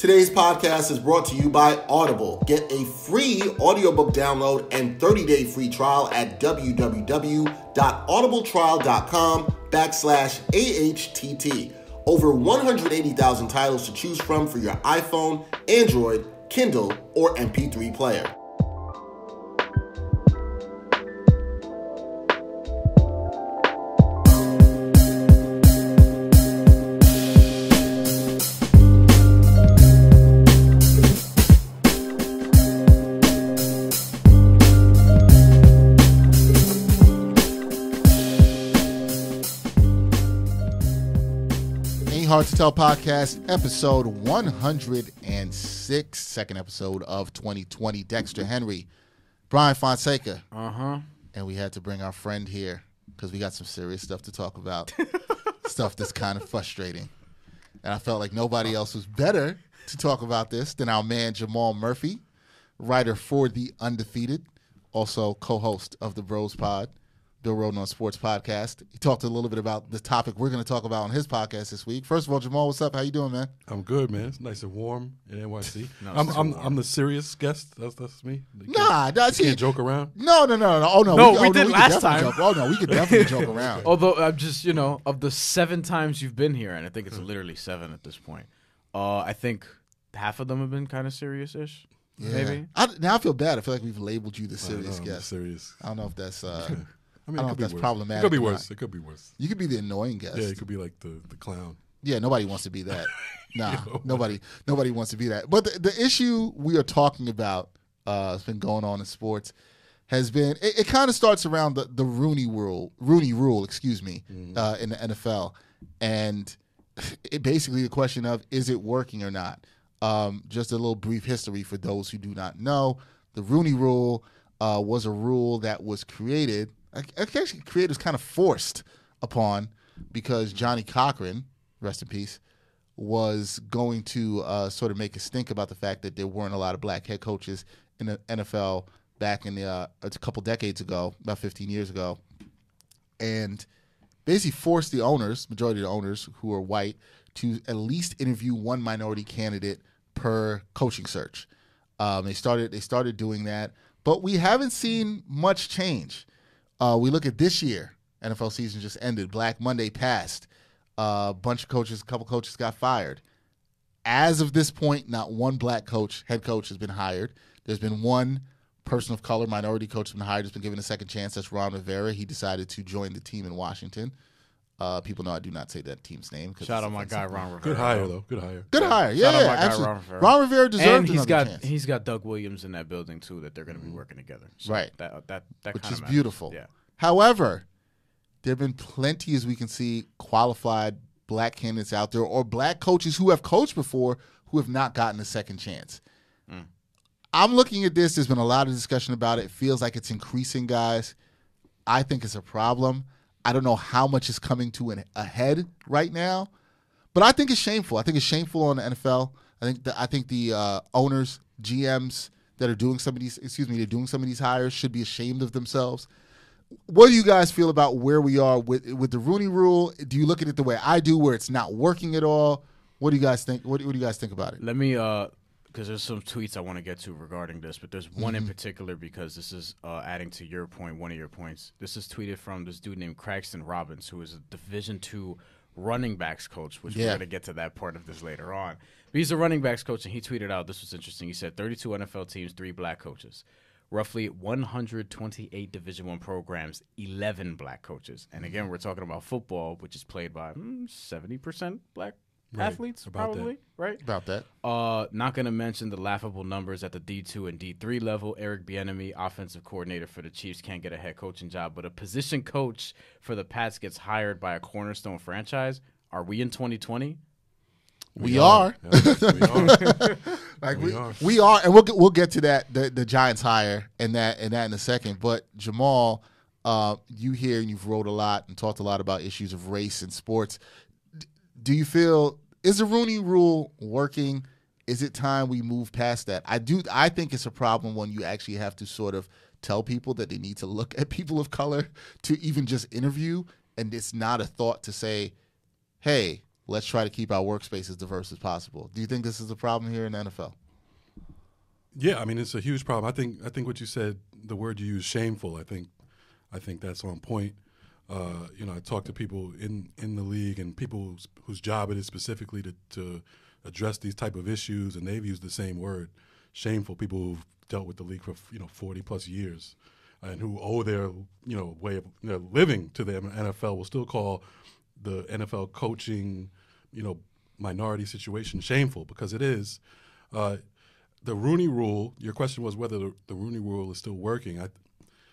Today's podcast is brought to you by Audible. Get a free audiobook download and 30-day free trial at www.audibletrial.com backslash AHTT. Over 180,000 titles to choose from for your iPhone, Android, Kindle, or MP3 player. To Tell podcast, episode 106, second episode of 2020. Dexter Henry, Bryan Fonseca. Uh huh. And we had to bring our friend here because we got some serious stuff to talk about. stuff that's kind of frustrating. And I felt like nobody else was better to talk about this than our man Jamal Murphy, writer for The Undefeated, also co host of the Bros Pod. Bill Rhoden on Sports Podcast. He talked a little bit about the topic we're going to talk about on his podcast this week. First of all, Jamal, what's up? How you doing, man? I'm good, man. It's nice and warm in NYC. no, I'm, I'm, I'm, the serious guest. That's that's me. You nah, that's you can't joke around. No, no, no, no. Oh no, no, we, we oh, did no, we last time. Joke. Oh no, we could definitely joke around. Although I'm just you know of the seven times you've been here, and I think it's literally seven at this point. Uh, I think half of them have been kind of serious-ish. Yeah. Maybe. I, now I feel bad. I feel like we've labeled you the serious know, guest. Serious. I don't know if that's. Uh, I mean, I don't know if that's worse. problematic. It could be worse. It could be worse. You could be the annoying guest. Yeah, it could be like the, the clown. Yeah, nobody wants to be that. Nah, nobody nobody wants to be that. But the, the issue we are talking about uh, has been going on in sports has been it, it kind of starts around the, the Rooney rule, Rooney rule, excuse me, mm-hmm. uh, in the NFL, and it basically the question of is it working or not. Um, just a little brief history for those who do not know. The Rooney rule uh, was a rule that was created actually creators kind of forced upon because Johnnie Cochran, rest in peace, was going to uh, sort of make us think about the fact that there weren't a lot of black head coaches in the NFL back in the uh, a couple decades ago, about 15 years ago, and basically forced the owners, majority of the owners who are white, to at least interview one minority candidate per coaching search. Um, they started they started doing that, but we haven't seen much change. Uh, we look at this year. NFL season just ended. Black Monday passed. A uh, bunch of coaches, a couple coaches got fired. As of this point, not one black coach, head coach, has been hired. There's been one person of color, minority coach, has been hired, has been given a second chance. That's Ron Rivera. He decided to join the team in Washington. Uh, people know I do not say that team's name. Shout out my guy Ron Rivera. Good hire though. Good hire. Good hire. Yeah, yeah actually, Ron Rivera. Ron Rivera deserved and he's got chance. he's got Doug Williams in that building too. That they're going to be working together. So right. That that that which is matters. beautiful. Yeah. However, there have been plenty, as we can see, qualified black candidates out there or black coaches who have coached before who have not gotten a second chance. Mm. I'm looking at this. There's been a lot of discussion about it. It feels like it's increasing, guys. I think it's a problem. I don't know how much is coming to an ahead right now, but I think it's shameful. I think it's shameful on the NFL. I think the, I think the uh, owners, GMs that are doing some of these, excuse me, they're doing some of these hires should be ashamed of themselves what do you guys feel about where we are with with the Rooney Rule? Do you look at it the way I do, where it's not working at all? What do you guys think? What, what do you guys think about it? Let me, uh, because there's some tweets I want to get to regarding this, but there's one mm-hmm. in particular because this is uh, adding to your point, one of your points. This is tweeted from this dude named Cragston Robbins, who is a Division two running backs coach, which yeah. we're going to get to that part of this later on. But he's a running backs coach, and he tweeted out this was interesting. He said 32 NFL teams, three black coaches roughly 128 Division One programs, 11 black coaches. And again, we're talking about football, which is played by mm, 70% black right. athletes, about probably, that. right? About that. Uh, not going to mention the laughable numbers at the D2 and D3 level. Eric Bieniemy, offensive coordinator for the Chiefs, can't get a head coaching job, but a position coach for the Pats gets hired by a cornerstone franchise. Are we in 2020? We, we are. are. Yeah, we are. like we, we, are. we are, and we'll get, we'll get to that the, the Giants hire and that and that in a second. But Jamal, uh, you hear and you've wrote a lot and talked a lot about issues of race in sports. Do you feel is the Rooney Rule working? Is it time we move past that? I do. I think it's a problem when you actually have to sort of tell people that they need to look at people of color to even just interview, and it's not a thought to say, "Hey, let's try to keep our workspace as diverse as possible. Do you think this is a problem here in the NFL? Yeah, I mean it's a huge problem. I think I think what you said, the word you used, shameful. I think I think that's on point. Uh, you know, I talk to people in, in the league and people whose, job it is specifically to, to address these type of issues, and they've used the same word, shameful. People who've dealt with the league for you know 40 plus years, and who owe their you know way of know, living to the NFL will still call the NFL coaching, you know, minority situation shameful because it is. Uh, the Rooney Rule. Your question was whether the, the Rooney Rule is still working. I,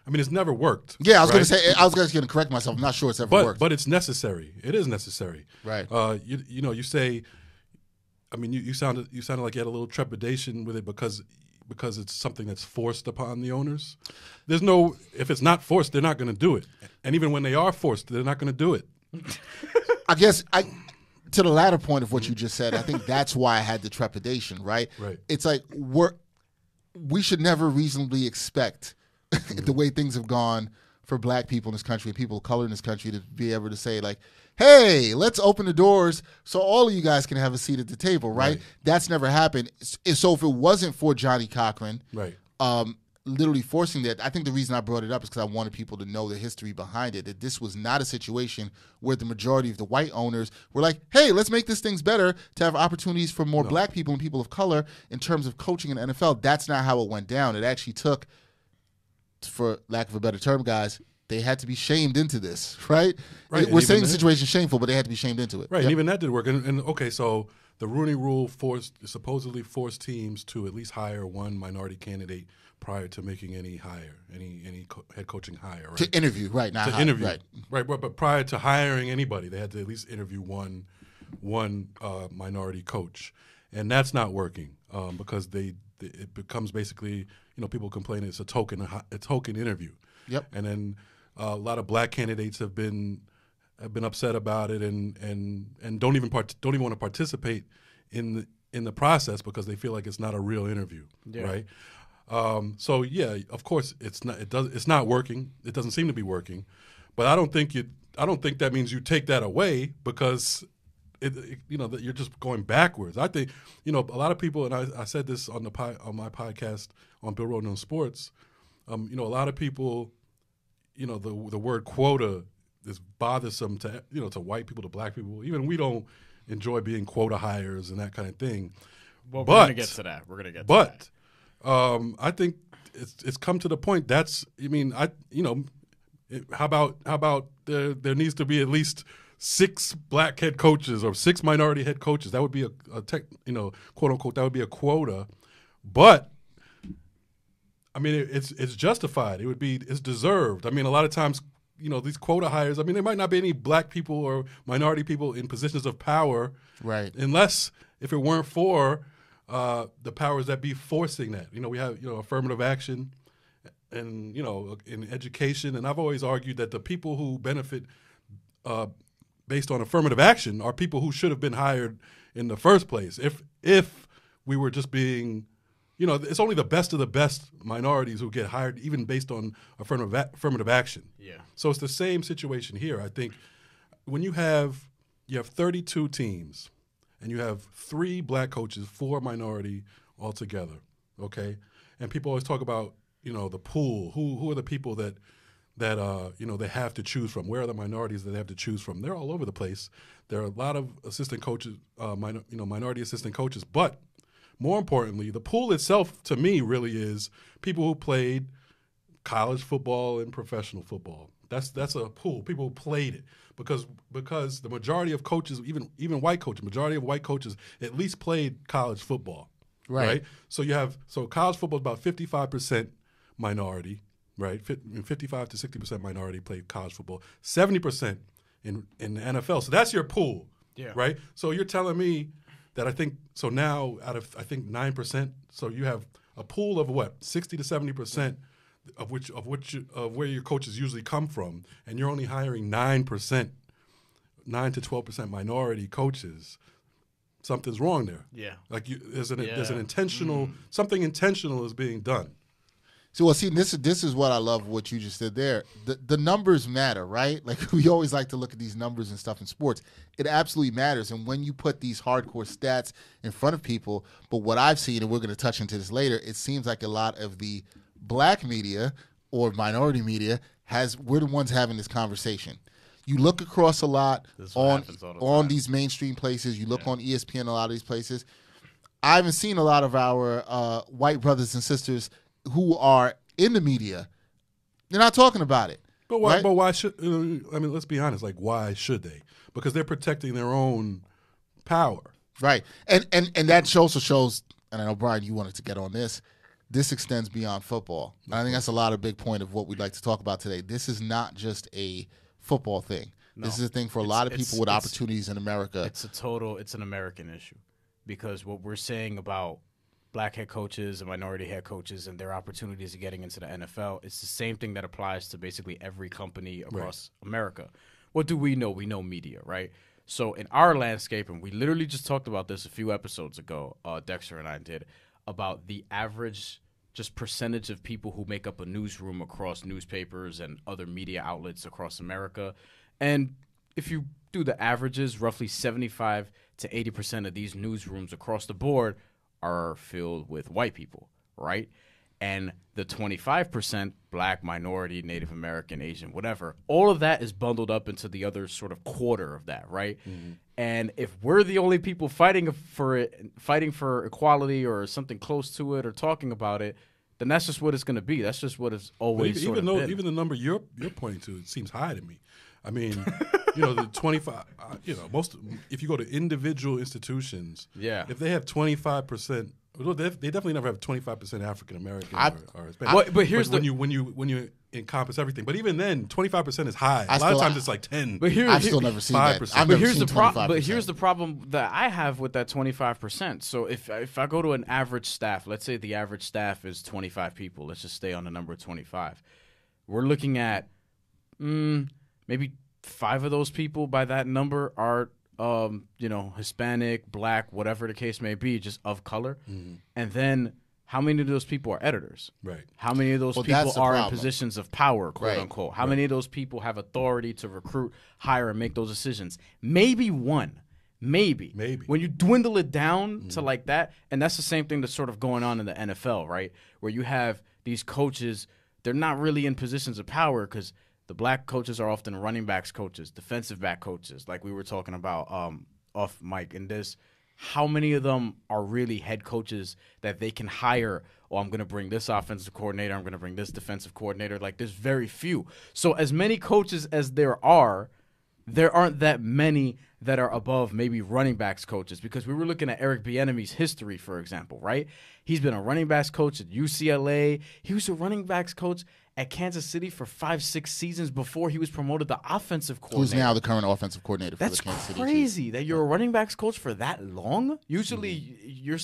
I mean, it's never worked. Yeah, I was right? going to say. I was going to correct myself. I'm not sure it's ever but, worked. But it's necessary. It is necessary. Right. Uh, you you know you say, I mean you, you sounded you sounded like you had a little trepidation with it because because it's something that's forced upon the owners. There's no if it's not forced, they're not going to do it. And even when they are forced, they're not going to do it. I guess I to the latter point of what you just said, I think that's why I had the trepidation, right? Right. It's like we're we should never reasonably expect the way things have gone for black people in this country, people of color in this country, to be able to say like, "Hey, let's open the doors so all of you guys can have a seat at the table." Right? right. That's never happened. So if it wasn't for Johnnie Cochran, right, um, literally forcing that. I think the reason I brought it up is because I wanted people to know the history behind it. That this was not a situation where the majority of the white owners were like, "Hey, let's make this things better to have opportunities for more no. black people and people of color in terms of coaching in NFL." That's not how it went down. It actually took, for lack of a better term, guys, they had to be shamed into this, right? right We're saying the situation shameful, but they had to be shamed into it. Right, yep. and even that did work. And, and okay, so the Rooney Rule forced supposedly forced teams to at least hire one minority candidate prior to making any hire, any any co- head coaching hire. Right? To interview, right? Not to hire, interview, right? Right, but, but prior to hiring anybody, they had to at least interview one one uh, minority coach, and that's not working um, because they, they, it becomes basically you know people complain it's a token a token interview. Yep. And then uh, a lot of black candidates have been have been upset about it and and and don't even part, don't even want to participate in the in the process because they feel like it's not a real interview, yeah. right? Um, so yeah, of course it's not it does it's not working. It doesn't seem to be working, but I don't think you I don't think that means you take that away because it, it, you know that you're just going backwards. I think you know a lot of people, and I, I said this on the on my podcast on Bill Rhoden on Sports. Um, you know, a lot of people, you know, the the word quota is bothersome to you know to white people, to black people. Even we don't enjoy being quota hires and that kind of thing. Well, we're gonna get to that. We're gonna get. but that. Um, I think it's it's come to the point. That's I mean I you know it, how about how about there there needs to be at least six black head coaches or six minority head coaches. That would be a, a tech you know quote unquote that would be a quota, but. I mean, it, it's it's justified. It would be it's deserved. I mean, a lot of times, you know, these quota hires. I mean, there might not be any black people or minority people in positions of power, right? Unless if it weren't for uh, the powers that be forcing that. You know, we have you know affirmative action, and you know in education, and I've always argued that the people who benefit uh, based on affirmative action are people who should have been hired in the first place. If if we were just being you know, it's only the best of the best minorities who get hired, even based on affirmative, affirmative action. Yeah. So it's the same situation here. I think when you have you have 32 teams, and you have three black coaches, four minority altogether. Okay, and people always talk about you know the pool. Who who are the people that that uh, you know they have to choose from? Where are the minorities that they have to choose from? They're all over the place. There are a lot of assistant coaches, uh, minor, you know, minority assistant coaches. But more importantly, the pool itself to me really is people who played college football and professional football. That's that's a pool. People who played it because because the majority of coaches, even even white coaches, majority of white coaches at least played college football. Right. right? So you have so college football is about fifty five percent minority, right? Fifty five to sixty percent minority play college football. Seventy percent in in the NFL. So that's your pool. Yeah. Right. So you're telling me that I think so now out of I think nine percent. So you have a pool of what sixty to seventy percent of which of which of where your coaches usually come from, and you're only hiring nine percent, nine to twelve percent minority coaches. Something's wrong there. Yeah, like you, there's an yeah. there's an intentional mm. something intentional is being done. So well, see, this is this is what I love what you just did there. The the numbers matter, right? Like we always like to look at these numbers and stuff in sports. It absolutely matters. And when you put these hardcore stats in front of people, but what I've seen, and we're going to touch into this later, it seems like a lot of the black media or minority media has we're the ones having this conversation. You look across a lot This is what on the on time. these mainstream places. You look on E ESPN, a lot of these places. I haven't seen a lot of our uh, white brothers and sisters who are in the media. They're not talking about it. But why? right? But why should? uh, I mean, let's be honest. Like, why should they? Because they're protecting their own power. Right. And and and that also shows and I know Bryan you wanted to get on this. This extends beyond football. And I think that's a lot of big point of what we'd like to talk about today. This is not just a football thing. This is a thing for a It's- lot of people with opportunities in America. It's a total. It's an American issue because what we're saying about black head coaches and minority head coaches and their opportunities of getting into the NFL, it's the same thing that applies to basically every company across America. What do we know? We know media, right? So in our landscape, and we literally just talked about this a few episodes ago. Uh, Dexter and I did about the average just percentage of people who make up a newsroom across newspapers and other media outlets across America. And if you do the averages, roughly 75 to 80% of these newsrooms across the board are filled with white people, right? And the 25% black, minority, Native American, Asian, whatever, all of that is bundled up into the other sort of quarter of that, right? Mm-hmm. And if we're the only people fighting for it, fighting for equality or something close to it or talking about it, then that's just what it's going to be. That's just what it's always even, sort even of though been. even the number you're you're pointing to it seems high to me. I mean, you know, the 25. Uh, you know, most if you go to individual institutions, Yeah. if they have 25 percent. Well, they they definitely never have 25 percent African American I- or, or Hispanic. But- but here's when the- you when you when you encompass everything. But even then, 25 percent is high. A I lot of still- times it's like 10. but here, I've here- still never seen that. 5%. I've but never here's seen the problem. But here's the problem that I have with that 25 percent. So if if I go to an average staff, let's say the average staff is 25 people. Let's just stay on the number 25. We're looking at mm, maybe five of those people by that number are um, you know Hispanic, black, whatever the case may be, just of color. And then how many of those people are editors? Right. How many of those Well, people the are in positions of power, quote Right. unquote? How many of those people have authority to recruit, hire, and make those decisions? Maybe one. Maybe. Maybe. When you dwindle it down to like that, and that's the same thing that's sort of going on in the NFL, right? Where you have these coaches, they're not really in positions of power because the black coaches are often running backs coaches, defensive back coaches, like we were talking about um, off mic in this how many of them are really head coaches that they can hire? Oh, I'm going to bring this offensive coordinator. I'm going to bring this defensive coordinator. Like, there's very few. So, as many coaches as there are, there aren't that many that are above maybe running backs coaches because we were looking at Eric Bieniemy's history, for example, right? He's been a running backs coach at UCLA. He was a running backs coach at Kansas City for five, six seasons before he was promoted to offensive coordinator. Who's now the current offensive coordinator for That's the Kansas City Chiefs. crazy that you're a running backs coach for that long. Usually, Mm-hmm. you're.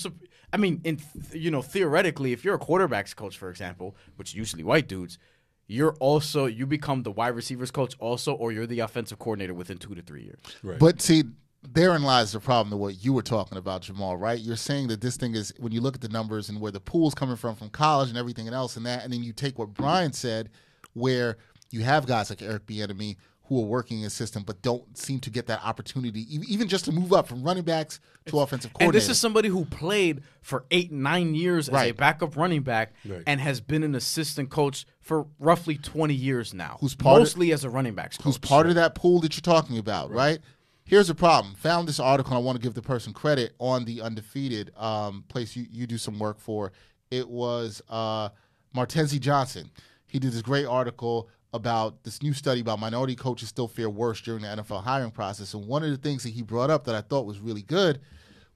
I mean, in th- you know, theoretically, if you're a quarterbacks coach, for example, which is usually white dudes, you're also you become the wide receivers coach also, or you're the offensive coordinator within two to three years. Right. But see, therein lies the problem to what you were talking about, Jamal, right? You're saying that this thing is when you look at the numbers and where the pool's coming from from college and everything else and that, and then you take what Bryan said, where you have guys like Eric Bieniemy who are working in a system but don't seem to get that opportunity, even just to move up from running backs to offensive And this is somebody who played for eight, nine years as a backup running back Right. and has been an assistant coach for roughly 20 years now. Who's part of- mostly as a running backs coach. who's part of that pool that you're talking about, right? Here's the problem. Found this article. I want to give the person credit on the undefeated um, place you, you do some work for. It was uh, Martenzie Johnson. He did this great article about this new study about minority coaches still fare worse during the NFL hiring process. And one of the things that he brought up that I thought was really good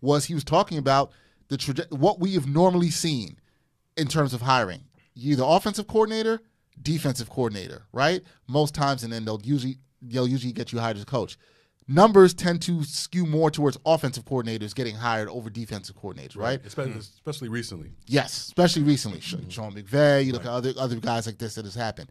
was he was talking about the traje- what we have normally seen in terms of hiring. You either offensive coordinator, defensive coordinator, right? Most times, and then they'll usually they'll usually get you hired as a coach. Numbers tend to skew more towards offensive coordinators getting hired over defensive coordinators, right? Especially, hmm. especially recently. Yes, especially recently. Sh hmm. Sean McVay, you look at other other guys like this that has happened.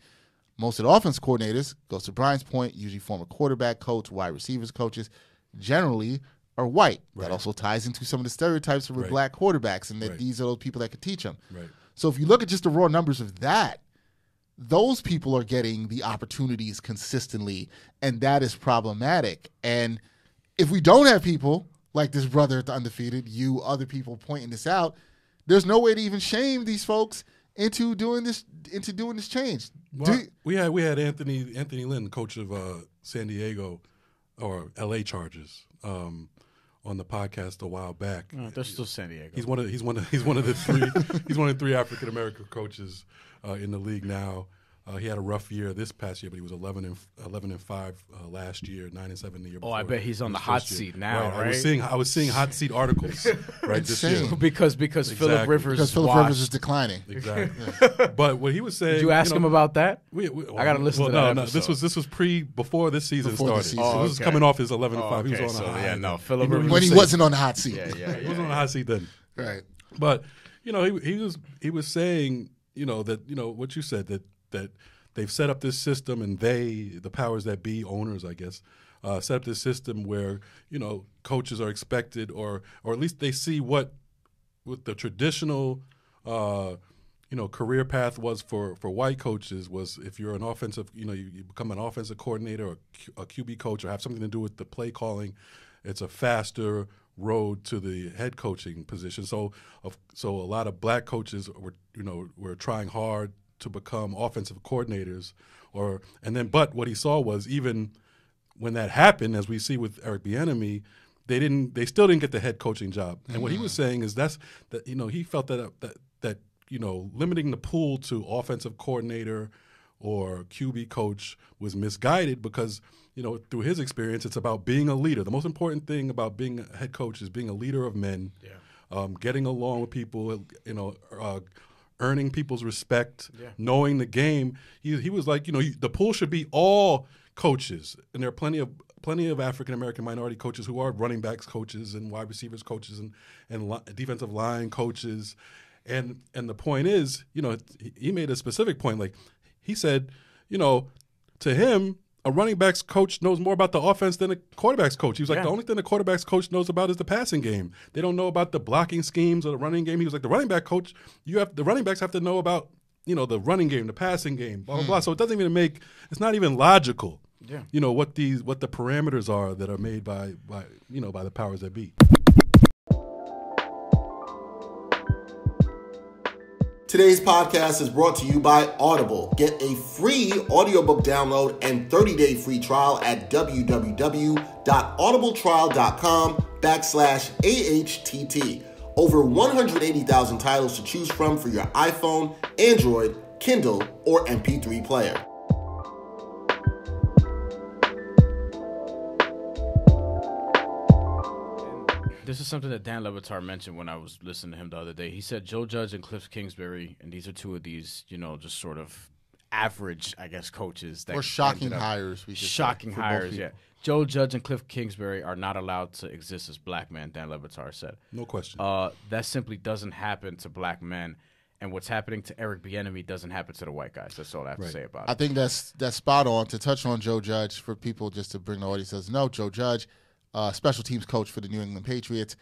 Most of the offense coordinators, goes to Bryan's point, usually former quarterback coach, wide receivers coaches, generally are white. That also ties into some of the stereotypes with Right. black quarterbacks and that Right. these are those people that could teach them. Right. So if you look at just the raw numbers of that, those people are getting the opportunities consistently, and that is problematic. And if we don't have people like this brother at the undefeated, you other people pointing this out, there's no way to even shame these folks into doing this into doing this change. Well, Do- we had we had Anthony Anthony Lynn, coach of uh, San Diego or L.A. Chargers, um, on the podcast a while back. Uh, they're still San Diego. He's one of he's one of he's one of the three he's one of the three African American coaches uh, in the league now. Uh, he had a rough year this past year, but he was 11 and 11 and five uh, last year, nine and seven the year Before, Oh. I bet he's on the hot first year. seat now, I was seeing I was seeing hot seat articles right this year. Insane. because because Philip Rivers because is Philip. Rivers is declining. Exactly. but what he was saying, Did you ask know, him about that? We, we, I gotta listen well, to that no, no. This was this was pre before this season Before the started. season. So Oh, this is okay. coming off his eleven and Oh, five. He okay, was on so, a high. yeah, no, Philip Rivers- when he wasn't on the hot seat. Yeah, yeah, He wasn't on the hot seat then. Right. But you know, he, he was he was saying, you know, that you know what you said that that they've set up this system, and they, the powers that be, owners, I guess, uh, set up this system where you know coaches are expected, or or at least they see what what the traditional. Uh, you know, career path was for, for white coaches was if you're an offensive, you know, you, you become an offensive coordinator or a QB coach or have something to do with the play calling, it's a faster road to the head coaching position. So, of, so a lot of black coaches were, you know, were trying hard to become offensive coordinators, or and then, but what he saw was even when that happened, as we see with Eric Bieniemy, they didn't, they still didn't get the head coaching job. And what he was mm-hmm. saying is that's that you know he felt that uh, that that you know limiting the pool to offensive coordinator or QB coach was misguided because you know through his experience it's about being a leader. The most important thing about being a head coach is being a leader of men, Yeah. um, getting along with people, you know. Uh, Earning people's respect, Yeah. knowing the game. He, he was like, you know, the pool should be all coaches, and there are plenty of plenty of African American minority coaches who are running backs coaches and wide receivers coaches and and li- defensive line coaches, and and the point is, you know, he- he made a specific point. Like he said, you know, to him, a running backs coach knows more about the offense than a quarterbacks coach. He was like, Yeah. the only thing the quarterbacks coach knows about is the passing game. They don't know about the blocking schemes or the running game. He was like, the running back coach, you have the running backs have to know about you know the running game, the passing game, blah blah blah. Hmm. So it doesn't even make it's not even logical. Yeah. You know what these what the parameters are that are made by by you know by the powers that be. Today's podcast is brought to you by Audible. Get a free audiobook download and 30-day free trial at www.audibletrial.com backslash AHTT. Over 180,000 titles to choose from for your iPhone, Android, Kindle, or MP3 player. This is something that Dan Le Batard mentioned when I was listening to him the other day. He said Joe Judge and Kliff Kingsbury, and these are two of these, you know, just sort of average, I guess, coaches that Or shocking hires. We could say, shocking hires. Yeah, Joe Judge and Kliff Kingsbury are not allowed to exist as black men. Dan Le Batard said. No question. Uh, that simply doesn't happen to black men, and what's happening to Eric Bieniemy doesn't happen to the white guys. That's all I have to say about I it. think that's that's spot on. To touch on Joe Judge for people just to bring the audience says no. Joe Judge, uh, special teams coach for the New England Patriots,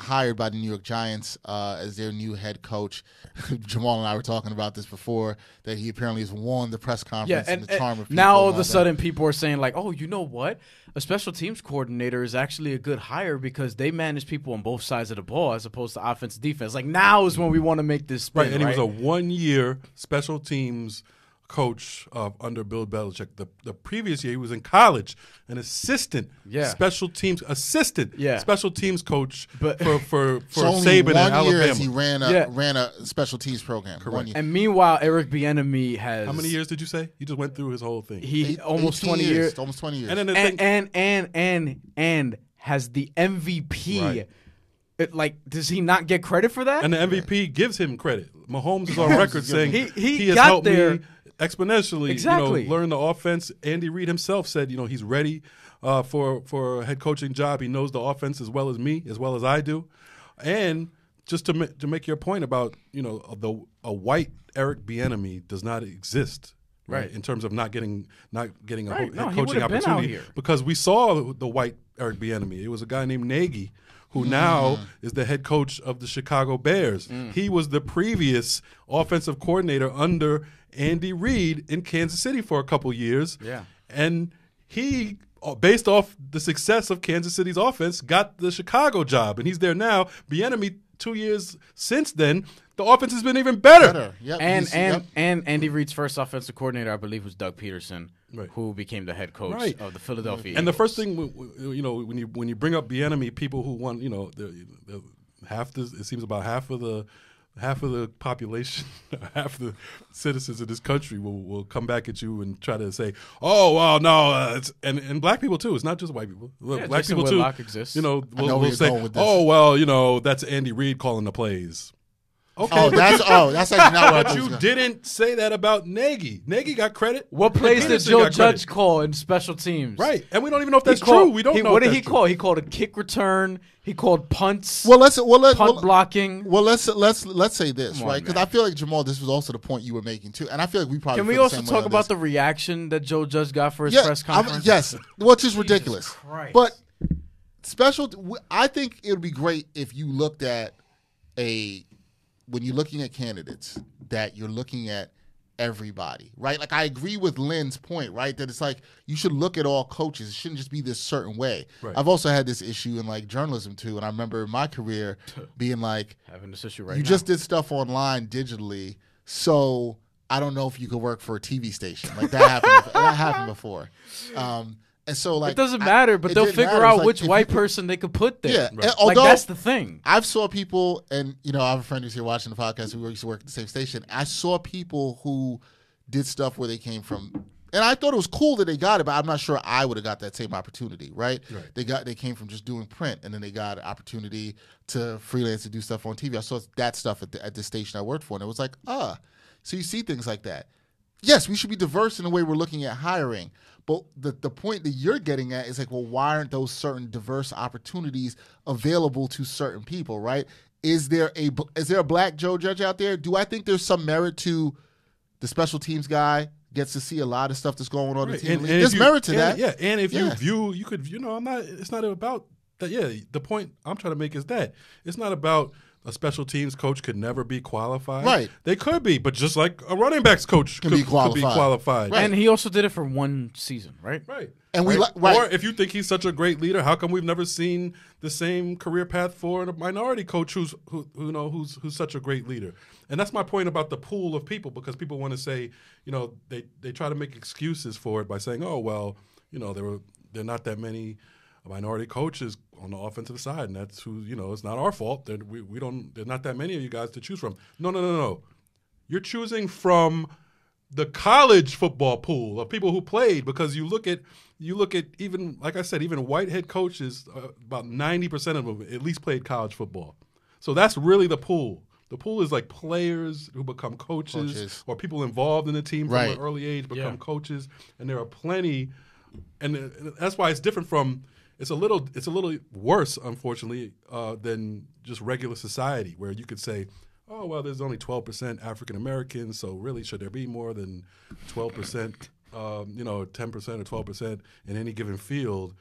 hired by the New York Giants uh, as their new head coach. Jamal and I were talking about this before that he apparently has won the press conference Yeah, and, and, the charm and of people now all of a that. sudden people are saying like, "Oh, you know what? A special teams coordinator is actually a good hire because they manage people on both sides of the ball as opposed to offense defense." Like now is when we want to make this spin, right, and he was a one-year special teams coach uh, under Bill Belichick. The the previous year he was in college, an assistant, Yeah. special teams assistant, Yeah. special teams coach But- for for for so only Saban one in year Alabama. as he ran a Yeah. ran a special teams program. One year. and meanwhile, Eric Bieniemy has How many years did you say? You just went through his whole thing. He Eight- almost twenty years, almost twenty years. and the and, thing, and and and and has the MVP. Right. It, like, does he not get credit for that? And the MVP gives him credit. Mahomes is on record saying giving- He- he has got helped there- me exponentially. Exactly. You know, learn the offense. Andy Reid himself said, you know, he's ready uh, for for a head coaching job. He knows the offense as well as me, as well as I do. And just to ma- to make your point about you know the a white Eric Bieniemy does not exist. Right. Right. in terms of not getting not getting a Right. ho- No, coaching would've been out opportunity here. because we saw the white Eric Bieniemy. It was a guy named Nagy, who now is the head coach of the Chicago Bears. He was the previous offensive coordinator under Andy Reid in Kansas City for a couple years. Yeah. and he. uh, Based off the success of Kansas City's offense, got the Chicago job, and he's there now. Bieniemy, two years since then, the offense has been even better. Better. Yep. And he's- and yep. and Andy Reid's first offensive coordinator, I believe, was Doug Pederson, Right. who became the head coach Right. of the Philadelphia. And the first thing, w- w- you know, when you when you bring up the enemy, people who want, you know, the, the half the it seems about half of the half of the population, half the citizens of this country will, will come back at you and try to say, "Oh, well, no," uh, it's, and and black people too. It's not just white people. Yeah, black Jason people too. Whitlock exists. You know, I will, know where will say, going with this. "Oh, well, you know, that's Andy Reid calling the plays." Okay, Oh, that's oh, that's actually not what I but thought you gonna- didn't say that about Nagy. Nagy got credit. what plays did Pederson Joe got credit. Judge call in special teams? Right, and we don't even know if He that's called- true. We don't he- know. What if did he that's true. call? He called a kick return. He called punts. Well, let's well let punt well, blocking. Well, let's let's let's say this on, right because. I feel like Jamal, this was also the point you were making too, and I feel like we probably Can we feel the also same way talk on about this. the reaction that Joe Judge got for his yeah, press I'm- conference? yes, which is ridiculous. Christ. But special, I think it would be great if you looked at a when you're looking at candidates that you're looking at everybody, right? Like I agree with Lynn's point, right? That it's like you should look at all coaches. It shouldn't just be this certain way. Right. I've also had this issue in like journalism too, and I remember in my career being like, having this issue right you now. just did stuff online digitally, so I don't know if you could work for a TV station. Like that happened. that happened before. Um, and so like it doesn't I- matter, but they'll figure matter. Out like, which white you- person they could put there. Yeah, and like although that's the thing. I've saw people, and you know, I have a friend who's here watching the podcast who used to work at the same station. I saw people who did stuff where they came from, and I thought it was cool that they got it, but I'm not sure I would have got that same opportunity. Right? Right. They got they came from just doing print, and then they got an opportunity to freelance to do stuff on TV. I saw that stuff at the, at the station I worked for, and it was like, ah, so you see things like that. Yes, we should be diverse in the way we're looking at hiring. But the, the point that you're getting at is like, well, why aren't those certain diverse opportunities available to certain people, right? Is there a is there a black Joe Judge out there? Do I think there's some merit to the special teams guy gets to see a lot of stuff that's going on in the team? And, and there's you- merit to and- that. Yeah, and if you view, you could, you know, I'm not. It's not about that. Yeah, the point I'm trying to make is that it's not about a special teams coach could never be qualified. Right. They could be, but just like a running backs coach Can could be could be qualified. qualified. Right. And he also did it for one season, right? Right. And we right. li- right. Or if you think he's such a great leader, how come we've never seen the same career path for a minority coach who's who, who you know who's who's such a great leader? And that's my point about the pool of people because people want to say, you know, they they try to make excuses for it by saying, oh well, you know, there were there are not that many minority coaches on the offensive side, and that's who you know it's not our fault. that we we don't there's not that many of you guys to choose from. No, no, no, no. You're choosing from the college football pool of people who played because you look at you look at even like I said even white head coaches uh, about 90% of them at least played college football. So that's really the pool. The pool is like players who become coaches, Coaches. or people involved in the team from Right. an early age become Yeah. coaches and there are plenty and uh, that's why it's different from it's a little it's a little worse unfortunately uh, than just regular society where you could say oh well there's only 12% african americans so really should there be more than 12% um, you know 10% or 12% in any given field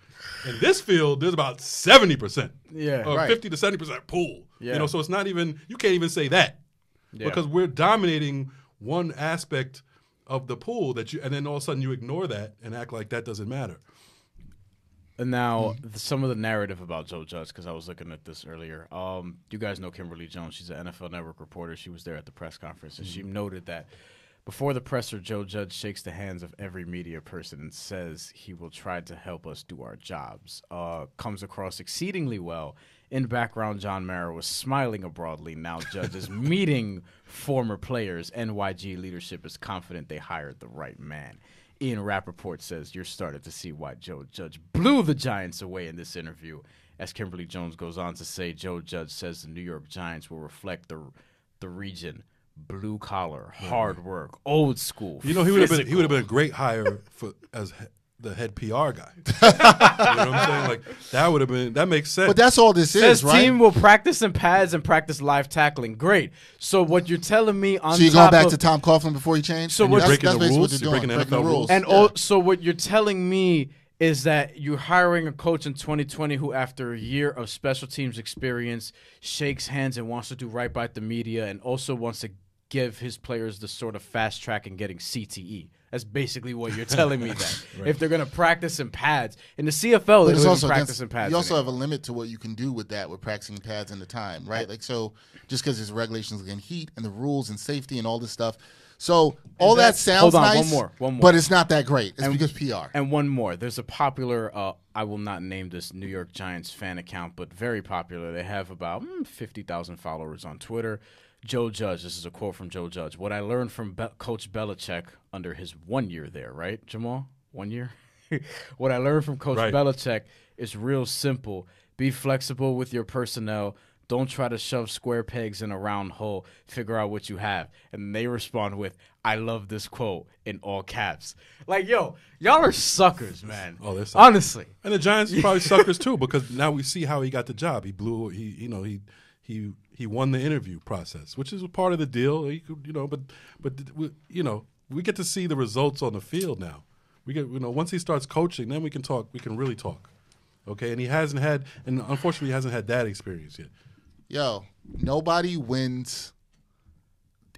in this field there's about 70% Yeah. or Right. 50 to 70% pool Yeah. you know so it's not even you can't even say that Yeah. because we're dominating one aspect of the pool that you and then all of a sudden you ignore that and act like that doesn't matter now Hmm. some of the narrative about Joe Judge, because I was looking at this earlier. Um, you guys know Kimberly Jones. She's an NFL Network reporter. She was there at the press conference, and she Hmm. noted that before the presser, Joe Judge shakes the hands of every media person and says he will try to help us do our jobs. Uh, comes across exceedingly well. In background, John Mara was smiling broadly. Now Judge is meeting former players. NYG leadership is confident they hired the right man. Ian Rapoport says you're starting to see why Joe Judge blew the Giants away in this interview. As Kimberly Jones goes on to say, Joe Judge says the New York Giants will reflect the the region, blue collar, hard work, old school. you know he would have been he would have been a great hire for as the head PR guy you know what I'm saying like that would have been that makes sense But that's all this Says is, right? team will practice in pads and practice live tackling. Great. So what you're telling me on so you're top going back of, to Tom Coughlin before he changed. So And we're breaking that's the rules? What You're breaking breaking NFL the rules? rules. And Yeah. oh, so what you're telling me is that you're hiring a coach in 2020 who, after a year of special teams experience, shakes hands and wants to do right by the media and also wants to give his players the sort of fast track in getting CTE. That's basically what you're telling me. That if they're going to practice in pads in the CFL, But they it's don't also even practice in pads. you also anymore. have a limit to what you can do with that with practicing pads and the time, right? Like so, just because there's regulations against heat and the rules and safety and all this stuff. So all that, that- sounds hold on, one nice, more, one more. but it's not that great. It's because PR. And one more. There's a popular, uh, I will not name this New York Giants fan account, but very popular. They have about mm, 50,000 followers on Twitter. Joe Judge, this is a quote from Joe Judge. What I learned from Be- Coach Belichick under his one year there, right, Jamal? One year? what I learned from Coach Right. Belichick is real simple. Be flexible with your personnel. Don't try to shove square pegs in a round hole. Figure out what you have. And they respond with, I love this quote in all caps. Like, yo, y'all are suckers, man. Oh, they're suckers. Honestly. And the Giants are probably suckers too because now we see how he got the job. He blew. He you know he he he won the interview process, which is a part of the deal. He could, you know, but but you know we get to see the results on the field now. We get you know once he starts coaching, then we can talk. We can really talk. Okay, and he hasn't had, and unfortunately, he hasn't had that experience yet. Yo, nobody wins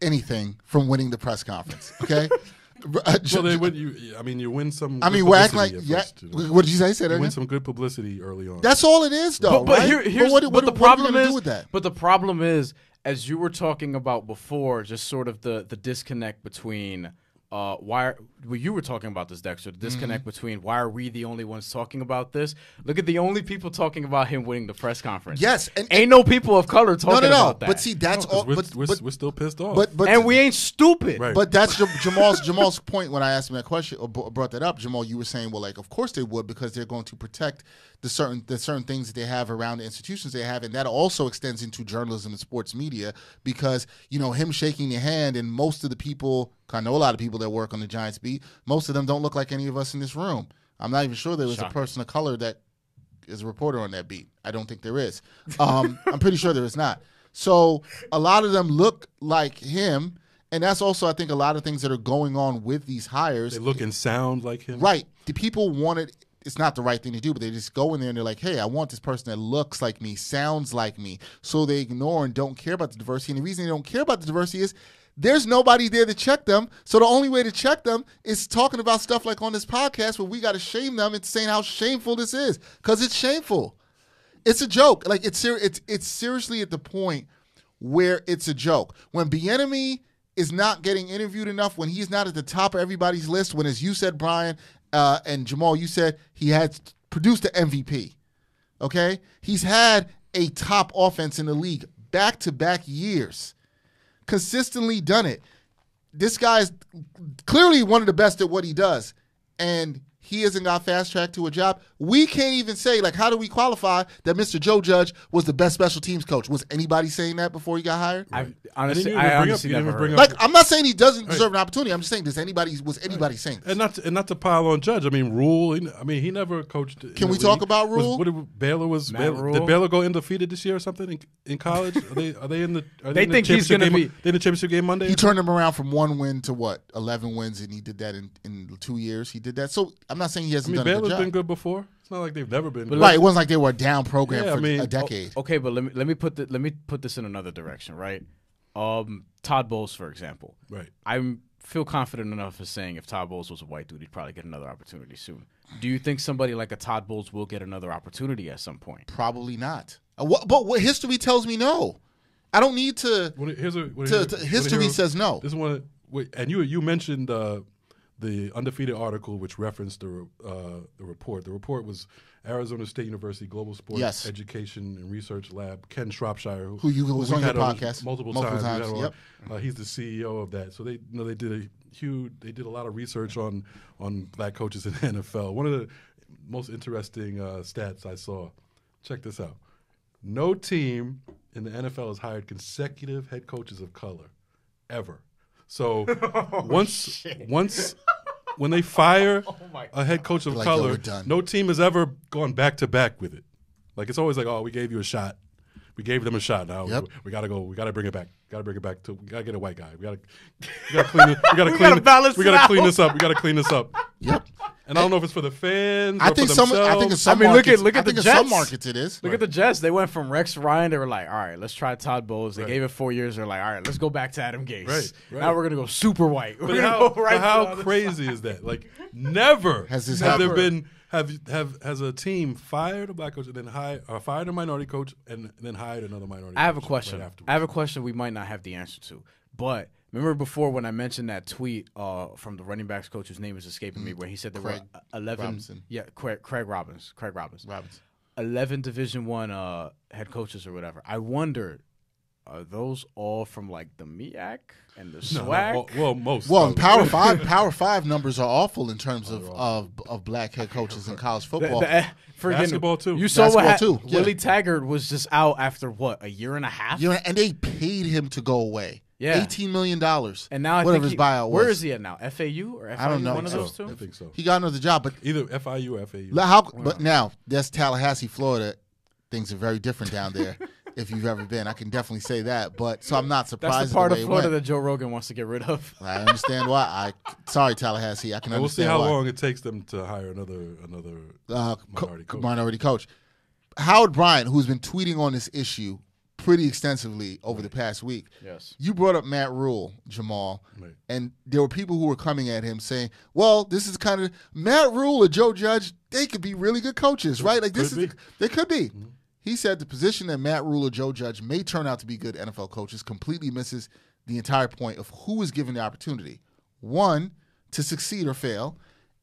anything from winning the press conference. Okay. Uh, J- So they J- win. You, I mean, you win some. I mean, we're like publicity yeah. you know. What did you say? Say that You win some good publicity early on. That's all it is, though. But, but right? here, here's what, but what, the what are we problem is, do with that? but the problem is, as you were talking about before, just sort of the the disconnect between uh why are, well, you were talking about this Dexter the Mm-hmm. disconnect between why are we the only ones talking about this look at the only people talking about him winning the press conference Yes, and- ain't no people of color talking no, no. about that But see, that's No, 'cause all. we're, But, we're, but, we're still pissed off. but, but, and we ain't stupid Right. But that's Jamal's Jamal's point when I asked him that question or b- brought that up. Jamal, you were saying, well, like, of course they would because they're going to protect the certain the certain things that they have around the institutions they have, and that also extends into journalism and sports media because you know him shaking your hand and most of the people, I know a lot of people that work on the Giants beat, most of them don't look like any of us in this room. I'm not even sure there was a person of color that is a reporter on that beat. I don't think there is. Um, I'm pretty sure there is not. So a lot of them look like him, and that's also I think a lot of things that are going on with these hires. they look and sound like him. right, the people want it. It's not the right thing to do, but they just go in there and they're like, "Hey, I want this person that looks like me, sounds like me." So they ignore and don't care about the diversity. And the reason they don't care about the diversity is there's nobody there to check them. So the only way to check them is talking about stuff like on this podcast where we got to shame them and saying how shameful this is because it's shameful. It's a joke. Like it's ser- it's it's seriously at the point where it's a joke. When Bieniemy is not getting interviewed enough, when he's not at the top of everybody's list, when as you said, Bryan uh, and Jamal, you said he had produced the MVP. Okay, he's had a top offense in the league back to back years, consistently done it. This guy's clearly one of the best at what he does, and he hasn't got fast track to a job. We can't even say like, how do we qualify that Mr. Joe Judge was the best special teams coach? Was anybody saying that before he got hired? I And honestly, then you I didn't bring up- honestly you didn't never bring heard. up- Like, I'm not saying he doesn't deserve an opportunity. I'm just saying, does anybody was anybody saying? This? And not to, and not to pile on Judge. I mean, Rhule. I mean, he never coached. Can the we talk league. about Was- Rhule? what did- Baylor was. Baylor, Rhule? did Baylor go undefeated this year or something in, in college? Are they? Are they in the? Are They in the think he's championship gonna game- be- They in the championship game Monday. He turned him around from one win to what, 11 wins, and he did that in, in two years. He did that. So I'm not saying he hasn't mean, done a Baylor's good job. been good before. It's not like they've never been. good. Right, it wasn't like they were a down program Yeah, for I mean, a oh, decade. Okay, but let me let me put the, let me put this in another direction, right? Um, Todd Bowles, for example. Right. I feel confident enough of saying if Todd Bowles was a white dude, he'd probably get another opportunity soon. Do you think somebody like a Todd Bowles will get another opportunity at some point? Probably not. Uh, what, but what history tells me no. I don't need to. What- here's a, what- To- here's- to- what- history here's- says no. This one, wait, and you you mentioned uh, the undefeated article which referenced the uh, the report. The report was Arizona State University Global Sports Yes. Education and Research Lab. Ken Shropshire, Who you- was we've on your podcast multiple, multiple times. times, yep. uh, he's the CEO of that. So they you know they did a huge they did a lot of research on on black coaches in the NFL. One of the most interesting uh, stats I saw. Check this out. No team in the NFL has hired consecutive head coaches of color ever. So Oh, once once when they fire Oh a head coach of Like, color, we're no team has ever gone back to back with it. Like it's always like, oh, we gave you a shot. We gave them a shot. Now Yep. we, we gotta go. We gotta bring it back. Gotta bring it back to. We gotta get a white guy. We gotta. We gotta clean. It, we gotta We clean. gotta balance we gotta out. clean this up. We gotta clean this up. Yep. And I don't know if it's for the fans. I or think for some. I think in some I mean, look at- markets. look I at think the in some Jets. markets it is. Look at the Jets. They went from Rex Ryan. They were like, all right, let's try Todd Bowles. They Right. gave it four years. They're like, all right, let's go back to Adam Gase. Right, right. Now we're gonna go super white. We're But how, go right but how to the other crazy is that? Like, never Has this have there been have have has a team fired a black coach and then hired or uh, fired a minority coach and then hired another minority. I have a question. Right. I have a question we might not have the answer to. But remember before when I mentioned that tweet uh, from the running backs coach whose name is escaping me, where he said there Craig were eleven. Robinson. Yeah, Craig, Craig Robbins. Craig Robbins. Robbins. Eleven Division One uh, head coaches or whatever. I wonder, are those all from like the MEAC and the No, well, well, most. Well, in probably. Power Five, Power Five numbers are awful in terms of of, of black head coaches in college The- football. the- friggin- Basketball, too. You saw what Basketball, happened. too, yeah. Willie Taggart was just out after what a year and a half. You know, and they paid him to go away. Yeah. eighteen million dollars. and now I whatever think his he, buyout Where was. is he at now? FAU or FIU? I don't know. One of So, those two. I think so. He got another job, but Either FIU or FAU. Like, How, But now that's Tallahassee, Florida. Things are very different down there. if you've ever been, I can definitely say that. But so I'm not surprised. That's the part way of Florida that Joe Rogan wants to get rid of. I understand why. I sorry Tallahassee. I can And we'll see how why. long it takes them to hire another another uh, co- minority coach. minority coach. Howard Bryant, who's been tweeting on this issue pretty extensively over the past week. Yes. You brought up Matt Rhule, Jamal, Right. and there were people who were coming at him saying, "Well, this is kind of Matt Rhule or Joe Judge. They could be really good coaches, right? Like this Could is be. they could be." He said the position that Matt Rhule or Joe Judge may turn out to be good NFL coaches completely misses the entire point of who is given the opportunity. One, to succeed or fail,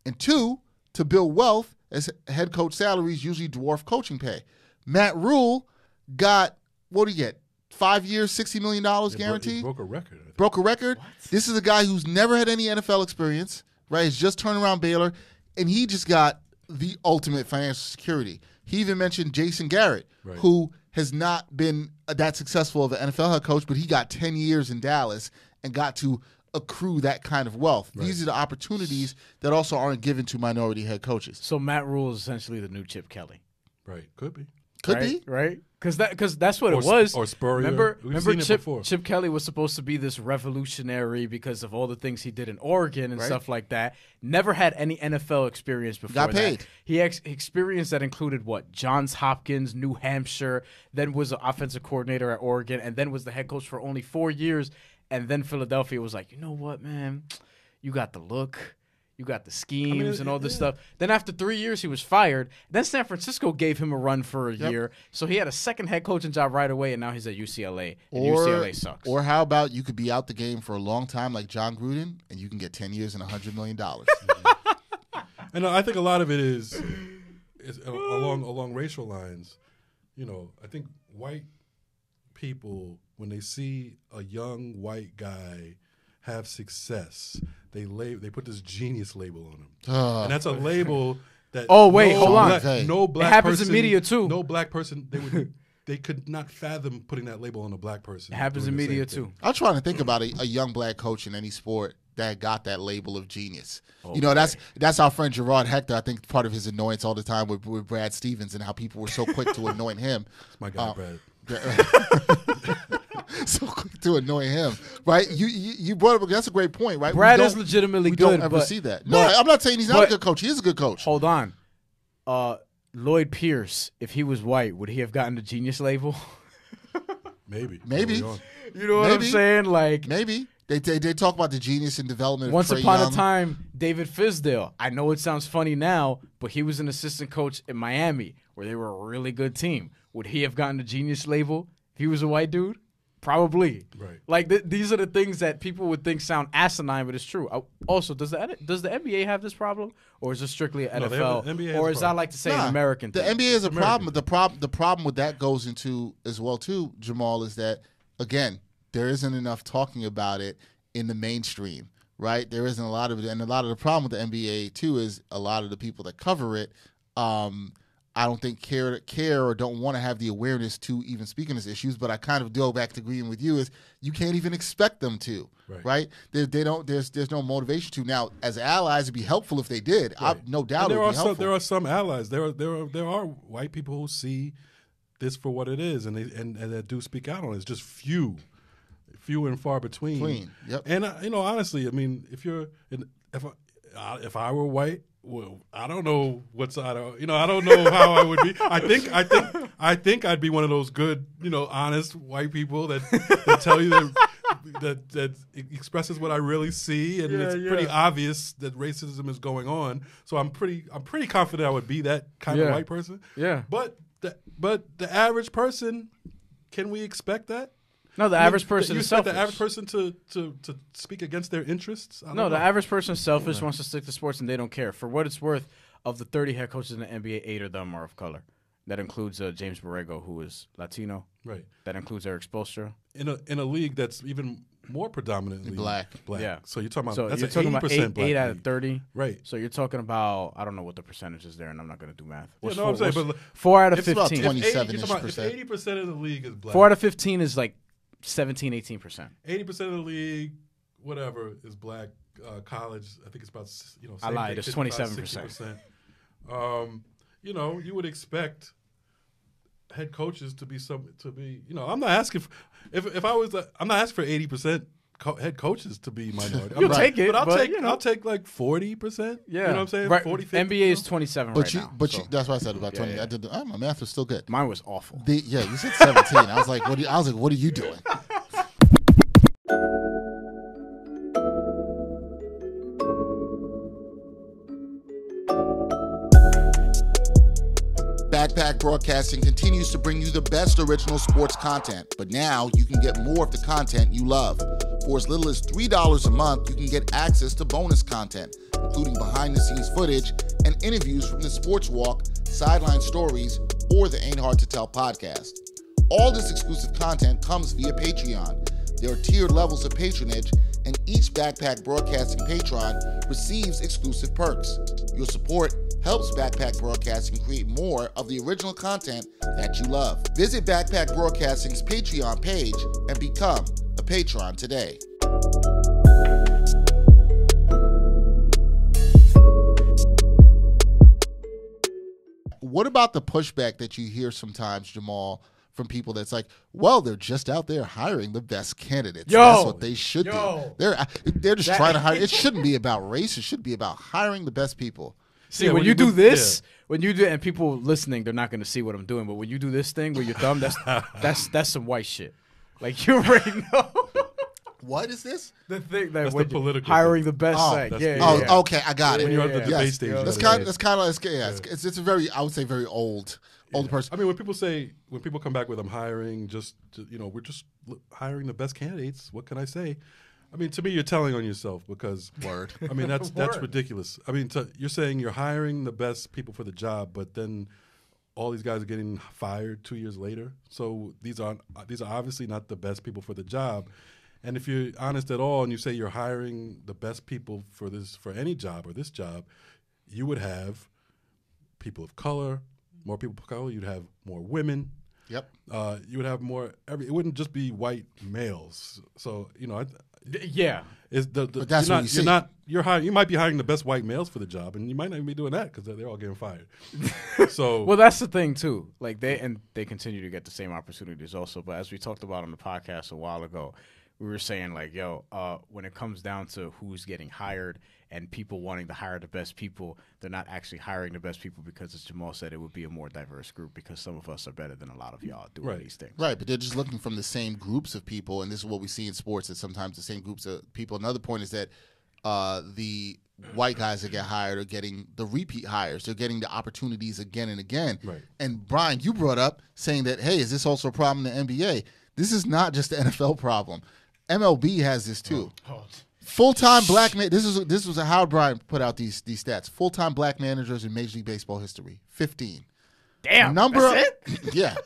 and two, to build wealth as head coach salaries usually dwarf coaching pay. Matt Rhule got what do you get? Five years, sixty million dollars guaranteed. It broke a record. Broke a record. This is a guy who's never had any NFL experience, right? He's just turned around Baylor, and he just got the ultimate financial security. He even mentioned Jason Garrett, Right. who has not been that successful of an NFL head coach, but he got 10 years in Dallas and got to accrue that kind of wealth. These are the opportunities that also aren't given to minority head coaches. So Matt Rhule is essentially the new Chip Kelly. Right. Could be. Could right? be. right? Because that because that's what Or it was. or Spurrier. Remember, We've remember seen Chip before. Chip Kelly was supposed to be this revolutionary because of all the things he did in Oregon and Right. stuff like that. Never had any NFL experience before. Got that. paid. He ex- experience that included what Johns Hopkins, New Hampshire, then was an offensive coordinator at Oregon, and then was the head coach for only four years. And then Philadelphia was like, you know what, man, you got the look. You got the schemes and all this stuff. Then after three years, he was fired. Then San Francisco gave him a run for a year, so he had a second head coaching job right away, and now he's at UCLA. And Or, UCLA sucks. or how about you could be out the game for a long time like Jon Gruden and you can get 10 years and $100 million. And I think a lot of it is, is along along racial lines. You know, I think white people when they see a young white guy have success, they lab- they put this genius label on them, Ugh. and that's a label that. Oh, wait, no hold on. black- Hey. no black. happens in media, too. No black person they would they could not fathom putting that label on a black person. it happens in media too. I'm trying to think about a, a young black coach in any sport that got that label of genius. You know, that's that's our friend Gerard Hector. I think part of his annoyance all the time with, with Brad Stevens and how people were so quick to anoint him. It's my guy, Uh, Brad. so quick to annoy him, right? You you, you brought up that's a great point, right? We Brad is legitimately we good, don't ever but- see that. No, but- I'm not saying he's not but- a good coach. He is a good coach. Hold on. Uh, Lloyd Pierce, if he was white, would he have gotten the genius label? Maybe, Maybe. You know what I'm Maybe. saying? Like, Maybe they, they they talk about the genius and development. Once of Trae upon Young. a time, David Fizdale. I know it sounds funny now, but he was an assistant coach in Miami, where they were a really good team. Would he have gotten the genius label if he was a white dude? Probably. Right. Like th- these are the things that people would think sound asinine, but it's true. Uh, also, does the does the NBA have this problem, or is it strictly an No, have- NFL, the NBA or a is I problem. like to say Nah, an American? The thing? NBA is a American. problem. The problem the problem with that goes into as well too, Jamal, is that again there isn't enough talking about it in the mainstream, right? There isn't a lot of it, and a lot of the problem with the NBA too is a lot of the people that cover it. Um, I don't think care care or don't want to have the awareness to even speak on these issues. But I kind of go back to agreeing with you is you can't even expect them to, Right. right? They, they don't. There's there's no motivation to. Now, as allies, it'd be helpful if they did. I, no doubt, And there are some there are some allies. There are there are there are white people who see this for what it is, and they and, and that do speak out on it. It's just few, few and far between. Between, yep. And uh, you know, honestly, I mean, if you're if I, if I were white Well, I don't know what side. Of, you know, I don't know how I would be. I think, I think, I think I'd be one of those good, you know, honest white people that, that tell you that, that that expresses what I really see, and Yeah, it's yeah. pretty obvious that racism is going on. So I'm pretty, I'm pretty confident I would be that kind of white person. Yeah. But the, but the average person, can we expect that? No, the I mean, average person you is expect selfish. the average person to, to, to speak against their interests? I No, don't the know. average person is selfish, wants to stick to sports, and they don't care. For what it's worth, of the 30 head coaches in the NBA, eight of them are of color. That includes uh, James Borrego, who is Latino. right That includes Erik Spoelstra. in a in a league that's even more predominantly Black. Black. Yeah. So you're talking about So that's you're an talking about 80% eight, black eight out of 30. Right. So you're talking about, I don't know what the percentage is there, and I'm not going to do math. What's no, I'm saying, but four out of It's about 15. 20. If 80 27-ish you're talking about if percent. eighty percent of the league is black. Four out of 15 is like 17, 18%. Eighty percent of the league, whatever, is black. Uh, college, I think it's about you know. I lied, it's 55, 60%. Um, you know, you would expect head coaches to be some to be. You know, I'm not asking for if if I was. uh, I'm not asking for eighty percent. Co- head coaches to be minority. I'm You'll not- take it, but I'll but, take you know. I'll take like forty percent. Yeah. you know what I'm saying. Right. 40, 50, NBA you is 27 But right you, now. but so you, that's why I said about Yeah, twenty. yeah. I did. The, oh, my math was still good. Mine was awful. The, yeah, you said seventeen. I was like, what? Are you, I was like, what are you doing? Backpack Broadcasting continues to bring you the best original sports content, but now you can get more of the content you love. For as little as $3 a month, you can get access to bonus content, including behind the scenes footage and interviews from the Sports Walk, Sideline Stories, or the Ain't Hard to Tell podcast. All this exclusive content comes via Patreon. There are tiered levels of patronage, and each Backpack Broadcasting patron receives exclusive perks. Your support helps Backpack Broadcasting create more of the original content that you love. Visit Backpack Broadcasting's Patreon page and become a patron today. What about the pushback that you hear sometimes, Jamal, from people that's like, well, they're just out there hiring the best candidates. Yo! that's what they should Yo! do. They're they're just That- trying to hire. It shouldn't be about race. It should be about hiring the best people. See, Yeah, when, when you you do move- this, when you do, and people listening, they're not going to see what I'm doing. But when you do this thing with your thumb, that's that's that's some white shit. Like you already know What is this? the thing that That's when the you're political hiring thing. the best Oh, side. that's Yeah, the- yeah, Oh, yeah. okay, I got it. When you're at the Yeah, debate yes. stage, That's That's kind of that's kind of it's, yeah, it's, it's it's a very I would say very old older person. I mean, when people say when people come back with I'm hiring, just to, you know, we're just l- hiring the best candidates. What can I say? I mean, to me, you're telling on yourself because Word. I mean, that's that's Word. ridiculous. I mean, to, you're saying you're hiring the best people for the job, but then all these guys are getting fired two years later. So these are these are obviously not the best people for the job. And if you're honest at all, and you say you're hiring the best people for this for any job or this job, you would have people of color, more people of color. You'd have more women. Yep. Uh, you would have more. Every, it wouldn't just be white males. So you know, I, D- yeah. Is the, the But that's you're what not, you you're not you're hiring. You might be hiring the best white males for the job, and you might not even be doing that because they're, they're all getting fired. so Well, that's the thing too. Like they and they continue to get the same opportunities also. But as we talked about on the podcast a while ago, we were saying like, yo, uh, when it comes down to who's getting hired and people wanting to hire the best people, they're not actually hiring the best people because, as Jamal said, it would be a more diverse group because some of us are better than a lot of y'all doing Right. these things. Right, but they're just looking from the same groups of people, and this is what we see in sports. That sometimes the same groups of people. Another point is that uh, the white guys that get hired are getting the repeat hires. They're getting the opportunities again and again. Right. And Bryan, you brought up saying that hey, is this also a problem in the NBA? This is not just the NFL problem. MLB has this too. Full time black man. This is this was a Howard Bryant put out these these stats. Full time black managers in Major League Baseball history, fifteen. Damn. number that's it? yeah.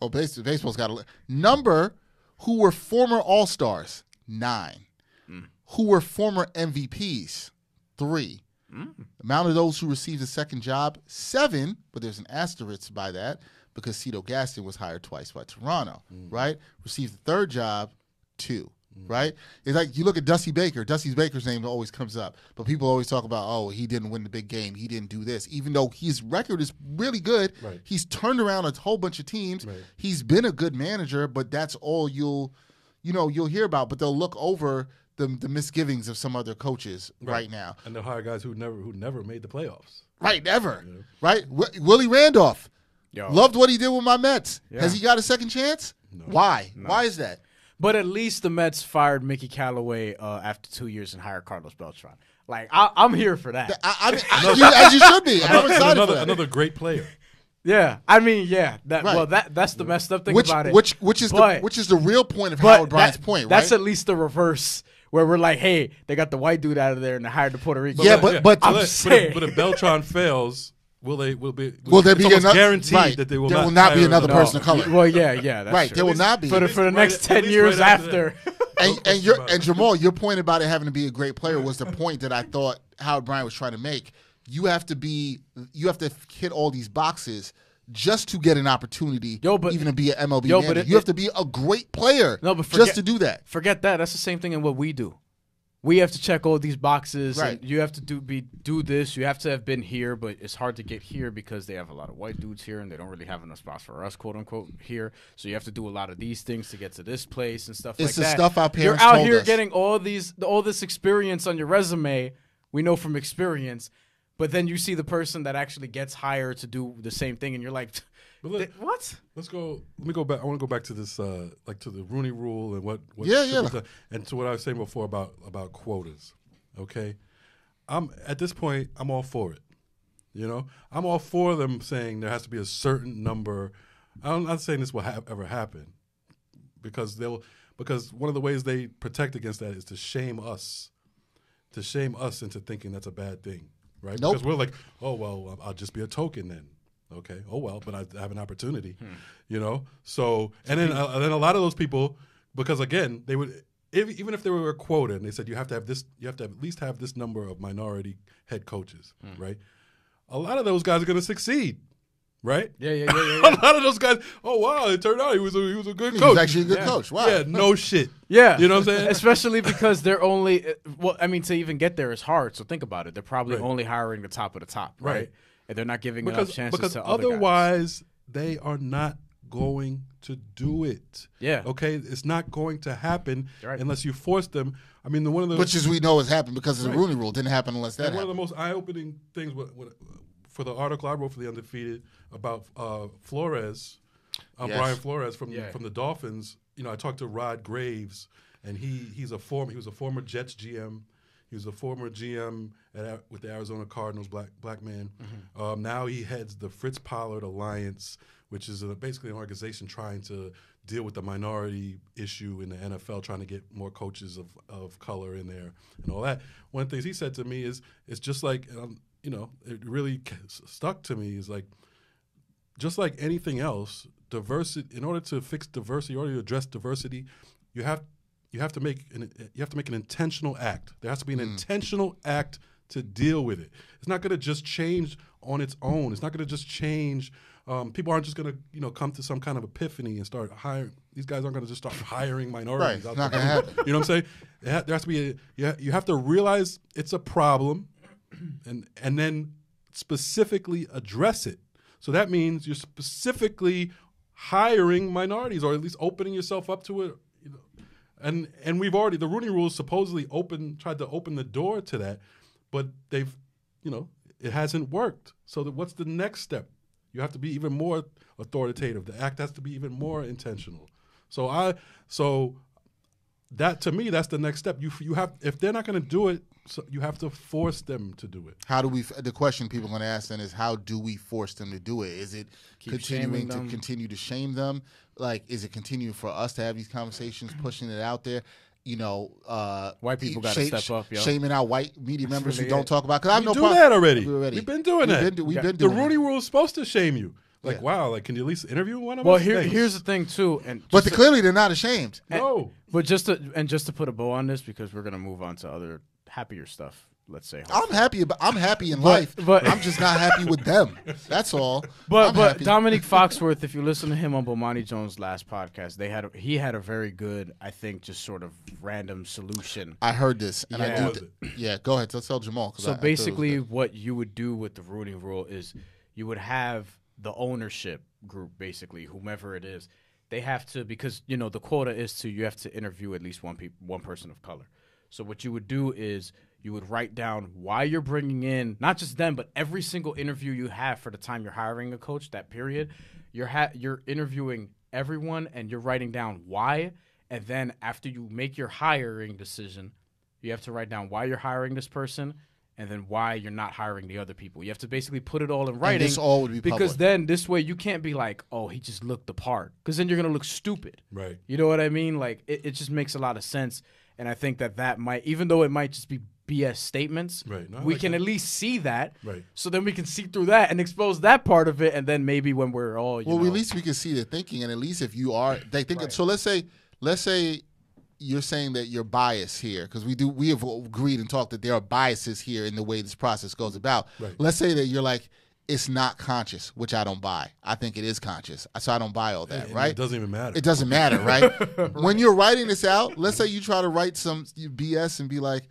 Oh, base, baseball's got a number who were former All Stars nine, mm. who were former MVPs three. Mm. Amount of those who received a second job seven, but there's an asterisk by that because Cito Gaston was hired twice by Toronto, mm. right? Received the third job two. Mm-hmm. Right, it's like you look at Dusty Baker. Dusty Baker's name always comes up, but people always talk about, oh, he didn't win the big game, he didn't do this, even though his record is really good. Right. He's turned around a whole bunch of teams. Right. He's been a good manager, but that's all you'll, you know, you'll hear about. But they'll look over the the, the misgivings of some other coaches right, now. and they'll hire guys who never who never made the playoffs. Right, never. Right, w- Willie Randolph Yo. loved what he did with my Mets. Yeah. Has he got a second chance? Why? Why is that? But at least the Mets fired Mickey Callaway uh, after two years and hired Carlos Beltran. Like I, I'm here for that. I, I mean, I, you, as you should be. I'm excited another for that. another great player. Yeah, I mean, yeah. That Right. well, that that's the messed up thing which, about it. which, which is But- the which is the real point of Howard Bryant's that- point, right? That's at least the reverse, where we're like, hey, they got the white dude out of there and they hired the Puerto Rican. Yeah, guy. but- but- I'm but, saying. if, but if Beltran fails, will they will be Will there it's be almost ano- guaranteed right. that they will There not, will not be another person of color. Well, yeah, yeah, that's Right, true. there will not be. for the for the Right next at- ten years right after after. and and your about and. Jamal, your point about it having to be a great player was the point that I thought Howard Bryant was trying to make. You have to be, you have to hit all these boxes just to get an opportunity, Yo, but- even to be an MLB Yo, manager. but it- you have to be a great player, No, but just to do that. Forget that. That's the same thing in what we do. We have to check all these boxes. Right. And you have to do be do this. You have to have been here, but it's hard to get here because they have a lot of white dudes here, and they don't really have enough spots for us, quote unquote, here. So you have to do a lot of these things to get to this place and stuff It's like the that. stuff our You're out here us. getting all these all this experience on your resume. We know from experience. But then you see the person that actually gets hired to do the same thing, and you're like, But look- "What?" Let's go. Let me go back. I want to go back to this, uh, like to the Rooney Rule and what, what Yeah, yeah. done, and to what I was saying before about about quotas. Okay, I'm at this point. I'm all for it. You know, I'm all for them saying there has to be a certain number. I'm not saying this will ha- ever happen because they'll because one of the ways they protect against that is to shame us, to shame us into thinking that's a bad thing, right? Nope. Because we're like, oh well, um, I'll just be a token then. Okay. Oh well, but I have an opportunity, hmm. you know. So and then uh, and then a lot of those people, because again, they would if, even if they were a quota and they said you have to have this, you have to at least have this number of minority head coaches, hmm. right? A lot of those guys are going to succeed, right? Yeah, yeah, yeah, yeah. a lot of those guys. Oh wow! It turned out he was a, he was a good coach. was actually a good Yeah. coach. Wow. Yeah, no shit. Yeah, You know what I'm saying? Especially because they're only uh, well, I mean, to even get there is hard. So think about it. They're probably Right. only hiring the top of the top, right? Right. And they're not giving because enough chances because to other guys. otherwise they are not going to do it. Yeah. Okay, it's not going to happen Right. unless you force them. I mean, the one of the Which as we know has happened because of the Rooney Rule. Didn't happen unless that And one of the most eye-opening things with, with, for the article I wrote for the Undefeated about uh, Flores, uh, Yes. Brian Flores from Yeah. from the Dolphins. You know, I talked to Rod Graves, and he he's a former he was a former Jets GM. He was a former GM at, with the Arizona Cardinals, black black man. Mm-hmm. Um, now he heads the Fritz Pollard Alliance, which is a, basically an organization trying to deal with the minority issue in the NFL, trying to get more coaches of, of color in there and all that. One of the things he said to me is, it's just like, um, you know, it really stuck to me is like, just like anything else, diversity. In order to fix diversity, in order to address diversity, you have you have to make an you have to make an intentional act. There has to be an intentional act to deal with it. It's not going to just change on its own. It's not going to just change. Um, people aren't just going to you know come to some kind of epiphany and start hiring. These guys aren't going to just start hiring minorities. Right. Not gonna happen. You know what I'm saying? There has to be a you have to realize it's a problem, and and then specifically address it. So that means you're specifically hiring minorities, or at least opening yourself up to it. You know, and and we've already the Rooney Rule supposedly open tried to open the door to that, but they've you know it hasn't worked. So that what's the next step? You have to be even more authoritative. The act has to be even more intentional. So I so that to me that's the next step. You you have if they're not going to do it, so you have to force them to do it. How do we? The question people are going to ask then is, how do we force them to do it? Is it Keep continuing to them. continue to shame them? Like, is it continuing for us to have these conversations, pushing it out there? You know, uh, White people e- gotta step up, yo. Shaming out white media members who don't it. talk about. Because I We know do that already. We've been doing We've that. Been, do- we've Yeah. been The doing Rooney it. Rule is supposed to shame you. Like, Yeah. wow, like can you at least interview one of them? Well, here, Thanks. here's the thing too, and But the, to- clearly they're not ashamed. no. but just to and just to put a bow on this because we're gonna move on to other happier stuff. Let's say, I'm happy. About, I'm happy in But- life, but- I'm just not happy with them. That's all. But I'm but happy. Domonique Foxworth, if you listen to him on Bomani Jones' last podcast, they had a, he had a very good, I think, just sort of random solution. I heard this, and Yeah. I do. was Yeah, go ahead. Let's tell Jamal. I- So I thought it was basically, good. what you would do with the Rooney Rule is you would have the ownership group, basically whomever it is, they have to because you know the quota is to you have to interview at least one peop one person of color. So what you would do is you would write down why you're bringing in not just them, but every single interview you have for the time you're hiring a coach. That period, you're ha- you're interviewing everyone and you're writing down why. And then after you make your hiring decision, you have to write down why you're hiring this person and then why you're not hiring the other people. You have to basically put it all in writing. this all would be because public. then this way you can't be like, oh, he just looked the part, because then you're gonna look stupid. Right. You know what I mean? Like it, it just makes a lot of sense, and I think that that might, even though it might just be BS statements, Right. No, we like can that. at least see that. Right. So then we can see through that and expose that part of it, and then maybe when we're all, you well, know, at least we can see the thinking, and at least if you are, they think. So let's say, let's say you're saying that you're biased here because we do we have agreed and talked that there are biases here in the way this process goes about. Right. Let's say that you're like it's not conscious, which I don't buy. I think it is conscious, so I don't buy all that. And right? It doesn't even matter. It doesn't matter, right? When you're writing this out, let's say you try to write some BS and be like,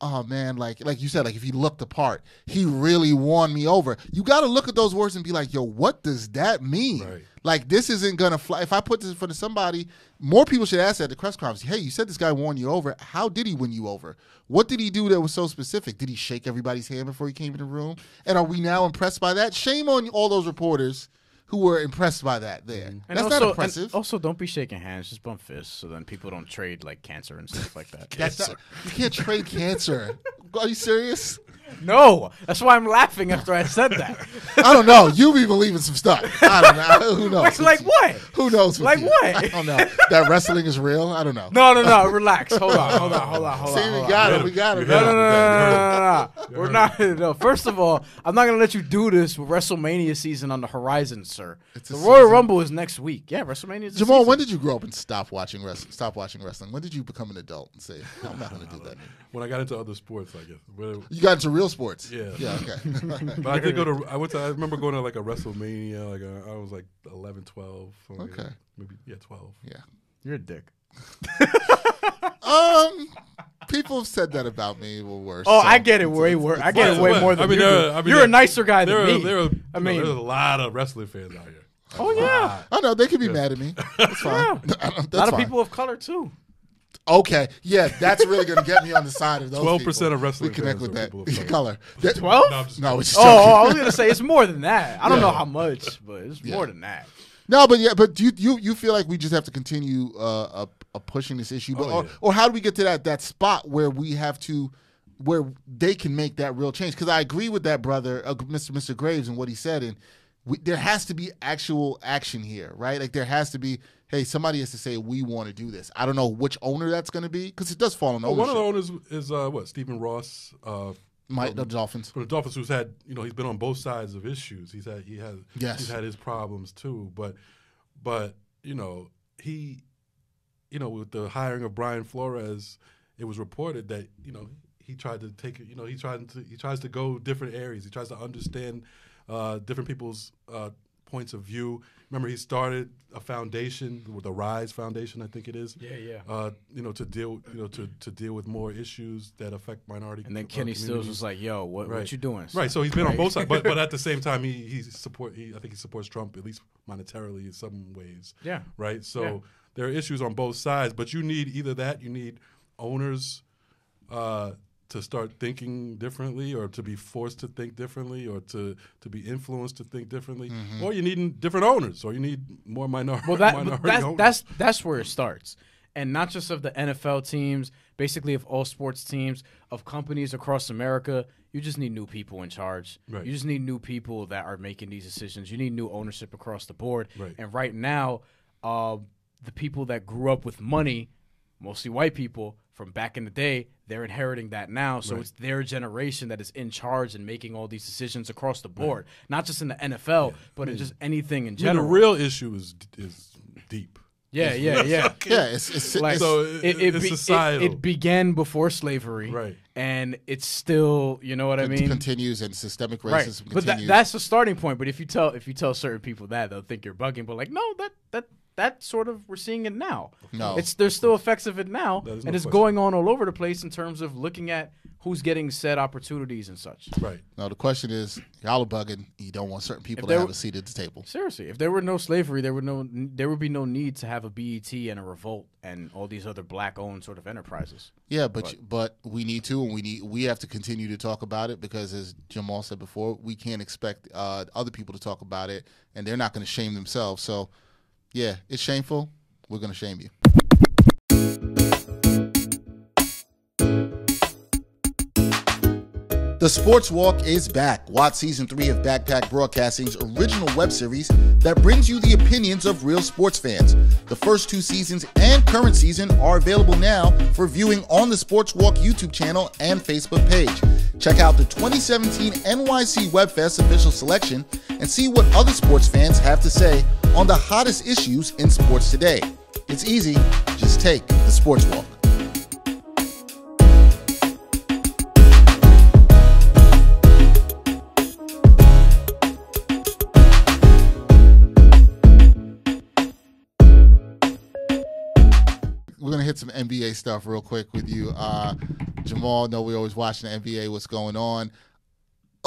"Oh man, like like you said, like if he looked the part, he really won me over." You got to look at those words and be like, "Yo, what does that mean?" Right. Like this isn't gonna fly. If I put this in front of somebody, more people should ask that at the press conference. Hey, you said this guy won you over. How did he win you over? What did he do that was so specific? Did he shake everybody's hand before he came in the room? And are we now impressed by that? Shame on all those reporters who were impressed by that. There, mm-hmm. and that's also, not impressive. also, don't be shaking hands, just bump fists, so then people don't trade like cancer and stuff like that. That's not, you can't trade cancer. Are you serious? No, that's why I'm laughing after I said that. I don't know. You be believing some stuff. I don't know. Who knows? It's like what? Who knows? Like you? what? I don't know. That wrestling is real. I don't know. No, no, no. Relax. Hold on. Hold on. Hold on. Hold See, on. we got on. it. We got it. No, no, no, no, no. We're not. No. First of all, I'm not gonna let you do this with WrestleMania season on the horizon, sir. It's the Royal season. Rumble is next week. Yeah, WrestleMania is. Jamal, season. when did you grow up and stop watching wrestling? Stop watching wrestling. When did you become an adult and say, no, "I'm not going to do that"? when I got into other sports, I guess. But, You got into real sports. Yeah. Yeah. Okay. but I did go to. I went to. I remember going to like a WrestleMania. Like a, I was like 11, 12. something like Okay. Maybe yeah, twelve. yeah. You're a dick. Um, people have said that about me or worse. Oh, so I get it way worse. I get it way more than I mean, you. there do. are- I mean, You're there- a nicer guy There than are, me. there are, I mean, there's a lot of wrestling fans out here. oh yeah, I know they could be mad at me. That's fine. Yeah. That's a lot of fine. people of color too. Okay, yeah, that's really going to get me on the side of those. 12% of wrestling We connect fans with are that people of color. color. That- Twelve? No, I'm No, it's just Oh, oh, I was gonna say it's more than that. I don't Yeah. know how much, but it's more than that. No, but yeah, but do you you, you feel like we just have to continue uh, uh, uh, pushing this issue, but, Oh, or, yeah. or how do we get to that that spot where we have to where they can make that real change? Because I agree with that brother, uh, Mr. Mr. Graves, and what he said, and we, there has to be actual action here, right? Like there has to be. Hey, somebody has to say we want to do this. I don't know which owner that's going to be because it does fall on Well, ownership. one of the owners is uh, what Stephen Ross. Uh, My, the Dolphins. for the Dolphins, who's had you know he's been on both sides of issues. He's had he has Yes. he's had his problems too. But but you know he you know with the hiring of Brian Flores, it was reported that you know he tried to take. You know he tried to he tries to go different areas. He tries to understand uh, different people's uh, points of view. Remember, he started a foundation, with the Rise Foundation, I think it is. Yeah, yeah. Uh, you know, to deal, you know, to, to deal with more issues that affect minority. And then uh, Kenny Stills was like, "Yo, what, Right. what you doing?" Right, so he's been on both sides, but but at the same time, he he support. He I think he supports Trump at least monetarily in some ways. Yeah. Right. So Yeah. there are issues on both sides, but you need either that, you need owners uh, to start thinking differently, or to be forced to think differently, or to to be influenced to think differently, or you need different owners, or you need more minor- Well, that minority but that's owners. that's that's where it starts, and not just of the NFL teams, basically of all sports teams, of companies across America. You just need new people in charge. Right. You just need new people that are making these decisions. You need new ownership across the board. Right. And right now, uh, the people that grew up with money, mostly white people from back in the day, they're inheriting that now. So Right. it's their generation that is in charge and making all these decisions across the board, not just in the NFL, but in just anything in I mean, general. the real issue is is deep. yeah, yeah, yeah. Yeah, it's it's, like So it, it- it, it's be- it- it began before slavery, Right. And it's still, you know what I mean, continues and systemic racism right? continues. But that, that's the starting point. But if you tell if you tell certain people that, they'll think you're bugging. But like, no, that that that sort of we're seeing it now. No. it's there's still effects of it now, That is and no it's question. going on all over the place in terms of looking at who's getting said opportunities and such. Right. Now the question is, y'all are bugging. You don't want certain people to have were- a seat at the table. Seriously, if there were no slavery, there would no there would be no need to have a BET and a Revolt and all these other black-owned sort of enterprises. Yeah, but but we need to, and we need we have to continue to talk about it because, as Jamal said before, we can't expect uh, other people to talk about it, and they're not going to shame themselves. So, yeah, it's shameful. We're going to shame you. The Sports Walk is back. Watch season three of Backpack Broadcasting's original web series that brings you the opinions of real sports fans. The first two seasons and current season are available now for viewing on the Sports Walk YouTube channel and Facebook page. Check out the 2017 NYC WebFest official selection and see what other sports fans have to say on the hottest issues in sports today. It's easy, just take the Sports Walk. Hit some NBA stuff real quick with you. Uh, Jamal, know we always watching the NBA. What's going on?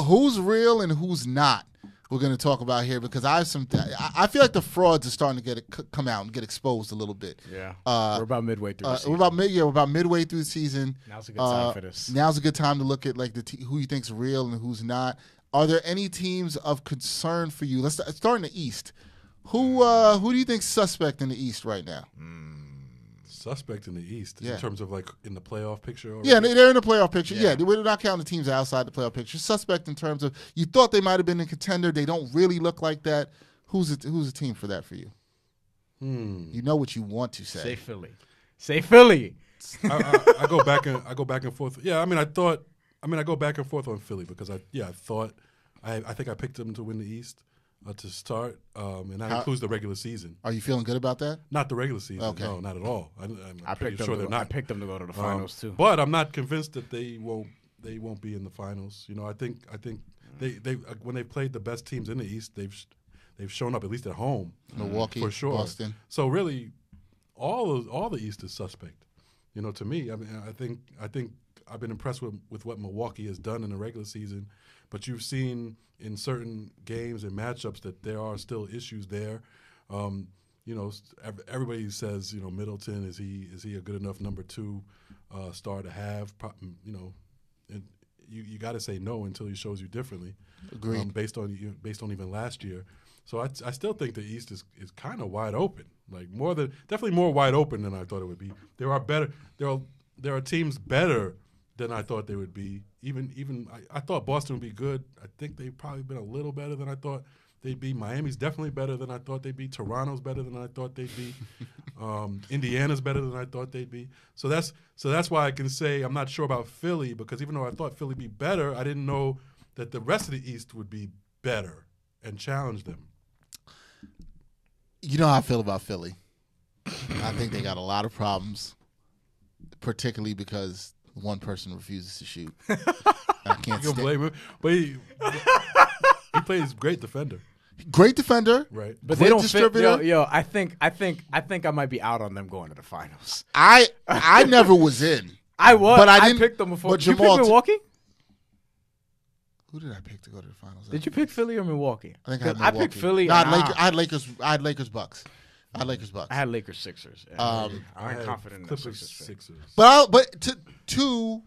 Who's real and who's not? We're gonna talk about here because I have some. I I feel like the frauds are starting to get c- come out and get exposed a little bit. Yeah, Uh, we're about midway through. the Uh, we're about mid, yeah, we're about midway through the season. Now's a good time Uh, for this. Now's a good time to look at like the te- who you think's real and who's not. Are there any teams of concern for you? Let's start, start in the East. Who uh, who do you think's suspect in the East right now? Suspect in the East Yeah. in terms of like in the playoff picture. Already? Yeah, they- they're in the playoff picture. Yeah, Yeah. we're not counting the teams outside the playoff picture. Suspect in terms of you thought they might have been a contender. They don't really look like that. Who's a, who's a team for that for you? Hmm. You know what you want to say. Say Philly. Say Philly. I, I, I go back and I go back and forth. Yeah, I mean, I thought. I mean, I go back and forth on Philly because I yeah I thought I I think I picked them to win the East uh, to start, um, and that How- includes the regular season. Are you feeling good about that? Not the regular season. Okay. No, not at all. I, I'm I pretty picked sure them. they're To, I not. picked them to go to the Um, finals too. But I'm not convinced that they won't they won't be in the finals. You know, I think I think they they uh, when they played the best teams in the East, they've they've shown up at least at home Milwaukee, for sure. Boston. So really, all of, all the East is suspect. You know, to me, I mean, I think I think I've been impressed with with what Milwaukee has done in the regular season, but you've seen in certain games and matchups that there are still issues there. Um, you know, everybody says you know Middleton is he is he a good enough number two uh, star to have? You know, and you you got to say no until he shows you differently. Agreed. Um, based on based on even last year. So I, I still think the East is, is kind of wide open, like more than definitely more wide open than I thought it would be. There are better there are there are teams better than I thought they would be. Even even I, I thought Boston would be good. I think they've probably been a little better than I thought they'd be. Miami's definitely better than I thought they'd be. Toronto's better than I thought they'd be. um, Indiana's better than I thought they'd be. So that's so that's why I can say I'm not sure about Philly because even though I thought Philly be better, I didn't know that the rest of the East would be better and challenge them. You know how I feel about Philly. I think they got a lot of problems, particularly because one person refuses to shoot. I can't You can blame him, but he, he plays great defender, Great defender, right? But great they don't fit. Yo, yo, I think, I think, I think I might be out on them going to the finals. I I never was in. I was, But I I, didn't- picked them before. but Did you Jamal pick t- Milwaukee? Who did I pick to go to the finals? Did you pick Philly or Milwaukee? I think I had 'Cause I picked Philly. No, I, had and Lakers, I- I had Lakers. I had Lakers Bucks. I had Lakers Bucks. I had Lakers Sixers. Um, I'm I confident in the Clippers Sixers. pick. Sixers. But I'll, but to to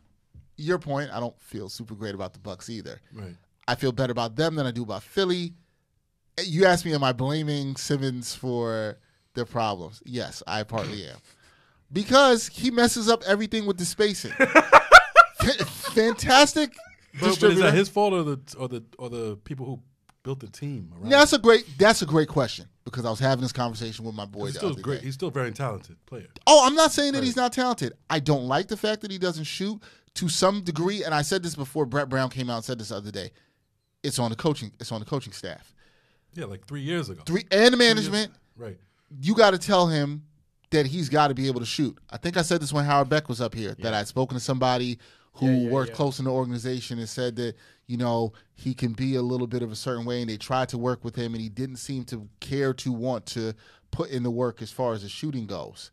your point, I don't feel super great about the Bucks either. right. I feel better about them than I do about Philly. You asked me, am I blaming Simmons for their problems? Yes, I partly am. Because he messes up everything with the spacing. Fantastic But, but is that his fault or the or the or the people who built the team around? that's a great that's a great question because I was having this conversation with my boy he's still great. day. He's still a very talented player. Oh, I'm not saying that he's not talented. I don't like the fact that he doesn't shoot to some degree, and I said this before Brett Brown came out and said this the other day. It's on the coaching. It's on the coaching staff. Yeah, like three years ago. Three and the management. Right. You got to tell him that he's got to be able to shoot. I think I said this when Howard Beck was up here that I'd spoken to somebody who Yeah, yeah, worked yeah. close in the organization and said that you know he can be a little bit of a certain way, and they tried to work with him, and he didn't seem to care to want to put in the work as far as the shooting goes.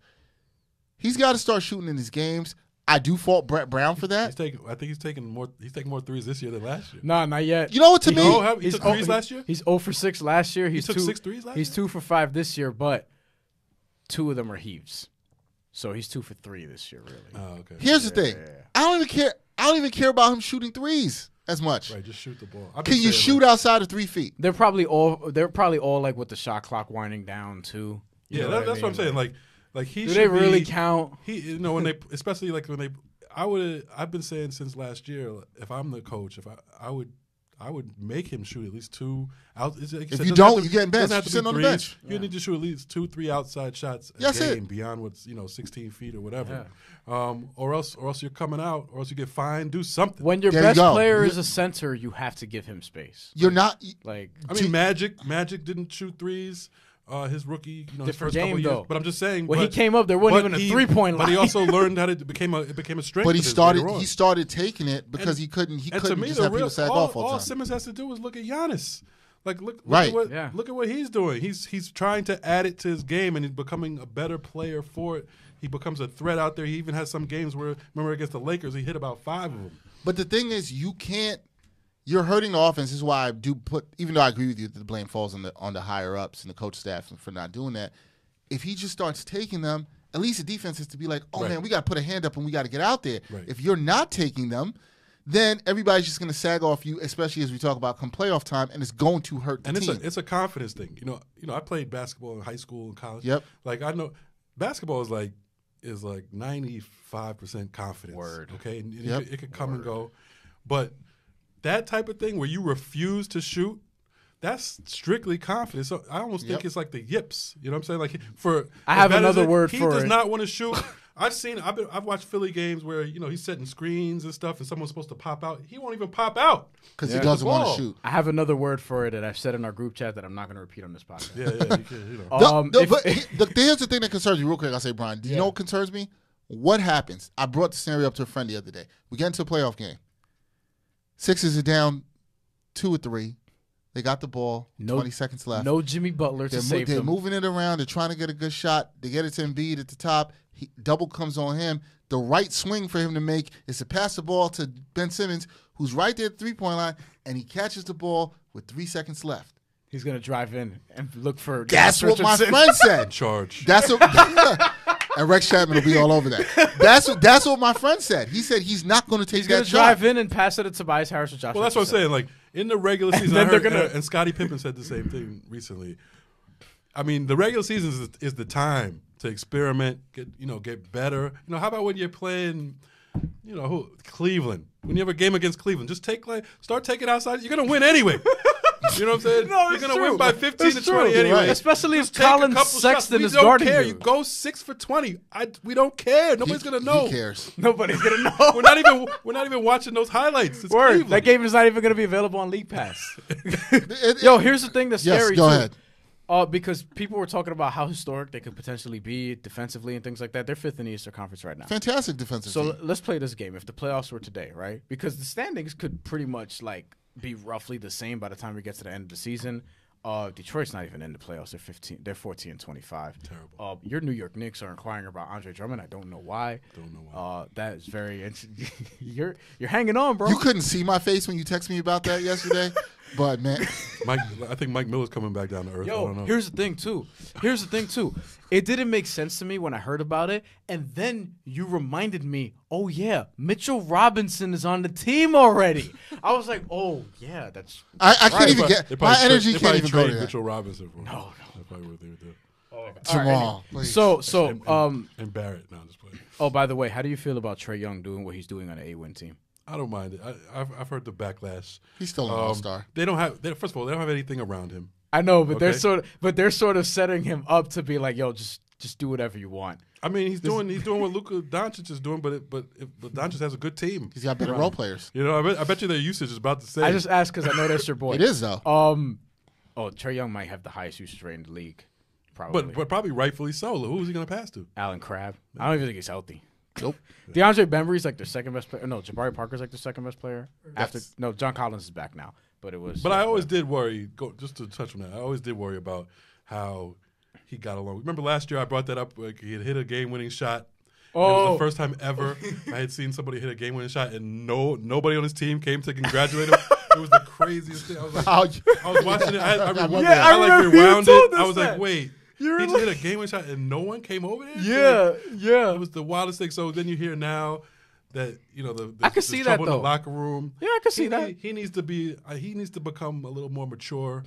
He's got to start shooting in his games. I do fault Brett Brown for He's that. taking. I think he's taking more. He's taking more threes this year than last year. Nah, not yet. You know what? To He- me, Oh, how- he he's took oh- threes last year. He's 0 for 6 last year. He's took two, six threes last He's year? 2 for 5 this year, but two of them are heaves. So he's 2 for 3 this year, really. Oh, okay. here's the thing. I don't even care. I don't even care about him shooting threes as much. Right, just shoot the ball. I've Can you shoot like- outside of three feet? They're probably all they're probably all like with the shot clock winding down too. You Yeah, know that, I that's what I'm saying. Like, like he. Do should they really be- count? He, you know, when they, especially like when they, I would, I've been saying since last year, if I'm the coach, if I, I would, I would make him shoot at least two out. Like If said, you don't, have you getting benched. doesn't have You to sitting be on the bench. You need to shoot at least two, three outside shots a That's it. game beyond what's you know 16 feet or whatever, um, or else, or else you're coming out, or else you get fined. Do something. When your There best go. player You- is a center, you have to give him space. You're not. Like I mean, Magic, Magic didn't shoot threes. Uh, his rookie, you know, his Different first couple game, of years. though. But I'm just saying, When he came up, there wasn't even a he- three-point line. But he also learned how to it became a it became a strength. But he started. He started taking it because And- he couldn't. He couldn't me, just the have real, people sag all, off all all time. Simmons has to do is look at Giannis. Like look, look Right. at what Yeah. look at what he's doing. He's he's trying to add it to his game, and he's becoming a better player for it. He becomes a threat out there. He even has some games where remember against the Lakers, he hit about five of them. But the thing is, you can't. You're hurting the offense. This is why I do put. Even though I agree with you that the blame falls on the on the higher ups and the coach staff for not doing that. If he just starts taking them, at least the defense is to be like, oh Right. man, we got to put a hand up and we got to get out there. Right. If you're not taking them, then everybody's just going to sag off you, especially as we talk about come playoff time, and it's going to hurt the and it's team. a it's a confidence thing. You know, you know, I played basketball in high school and college. Yep. Like I know basketball is like is like ninety five percent confidence. Word. Okay, and, and Yep. it, it could come and go, but that type of thing where you refuse to shoot. That's strictly confidence. So I almost think Yep. it's like the yips. You know what I'm saying? Like for I have another it- word he for it. He does it. not want to shoot. I've seen. I've been. I've watched Philly games where you know he's setting screens and stuff, and someone's supposed to pop out. He won't even pop out because Yeah. he doesn't want to shoot. I have another word for it that I've said in our group chat that I'm not going to repeat on this podcast. Yeah, yeah. You, can, you know. The- Um, the- if- but he- the, here's the thing that concerns me, real quick. I'll say, Bryan. Do you know what concerns me? What happens? I brought the scenario up to a friend the other day. We get into a playoff game. Sixers are down two or three. They got the ball. No- Twenty seconds left. No Jimmy Butler they're, mo- save they're them. moving it around. They're trying to get a good shot. They get it to Embiid at the top. He, double comes on him. The right swing for him to make is to pass the ball to Ben Simmons, who's right there at the three point line, and he catches the ball with three seconds left. He's going to drive in and look for. That's Josh what my Richardson. friend said. charge. That's what, and Rex Chapman will be all over that. That's what that's what my friend said. He said he's not going to take He's going that to shot. drive in and pass it to Tobias Harris or Josh. Well, that's what I'm Richardson. saying. Like in the regular season, then I they're heard, gonna- and, and Scottie Pippen said the same thing recently. I mean, the regular season is, is the time to experiment, get you know, get better. You know, how about when you're playing, you know, who, Cleveland? When you have a game against Cleveland, just take like start taking outside. You're gonna win anyway. You know what I'm saying? No, you're it's gonna true. win by 15 It's to true. 20 anyway. Right. Especially if Just take a Collin couple Sexton shots. is don't guarding care. you. You go six for 20. I, we don't care. Nobody's He- gonna know. He cares. Nobody's going to know. We're not even we're not even watching those highlights. It's Word. Cleveland. That game is not even going to be available on League Pass. Yo, here's the thing that's Yes, scary go too. ahead. Uh, because people were talking about how historic they could potentially be defensively and things like that. They're fifth in the Eastern Conference right now. fantastic defensive So team. let's play this game. If the playoffs were today, right? Because the standings could pretty much like be roughly the same by the time we get to the end of the season. Uh, Detroit's not even in the playoffs. They're fifteen. They're fourteen and twenty-five. Terrible. Uh, your New York Knicks are inquiring about Andre Drummond. I don't know why. Don't know why. Uh, that is very. int- you're you're hanging on, bro. You couldn't see my face when you texted me about that yesterday, but man, Mike, I think Mike Miller's coming back down to earth. I Yo, don't know. here's the thing too. Here's the thing too. It didn't make sense to me when I heard about it, and then you reminded me. Oh yeah, Mitchell Robinson is on the team already. I was like, oh yeah, that's I, I can't even They get probably my tra- energy they can't even go trade to that. Mitchell Robinson for him. No, no. That's probably what they would do. Jamal, please. so so. And, and, Um. and Barrett. No, I'm just playing. Oh, by the way, how do you feel about Trae Young doing what he's doing on an A-win team? I don't mind it. I, I've, I've heard the backlash. he's still an Um, all star. They don't have. They, first of all, they don't have anything around him. I know, but they're sort of, but they're sort of setting him up to be like, yo, just just do whatever you want. I mean, he's doing he's doing what Luka Doncic is doing, but it, but if, but Doncic has a good team. He's got better role players. You know, I bet, I bet you their usage is about the same. I just asked because I know that's your boy. It is though. Um. Oh, Trae Young might have the highest usage rate in the league. Probably. but but probably rightfully so. Who's he going to pass to? Allen Crabbe. I don't even think he's healthy. Nope. DeAndre Bembry's like their second best player. No, Jabari Parker's like the second best player. After That's- no, John Collins is back now, but it was. But I uh, always did worry. Go just to touch on that. I always did worry about how he got along. Remember last year I brought that up. Like he had hit a game-winning shot. And It Oh. was the oh. first time ever I had seen somebody hit a game-winning shot, and no nobody on his team came to congratulate him. it was the craziest thing. I was like, I was watching it. I, I rewound Yeah. I I, like remember you rewound told it. I us was that. like, wait, You were he like- just hit a game-winning shot, and no one came over there. Yeah, yeah. It was the wildest thing. So then you hear now that you know the, the I could there's see that, trouble in though. the locker room. Yeah, I can see He that. need- He needs to be. Uh, he needs to become a little more mature.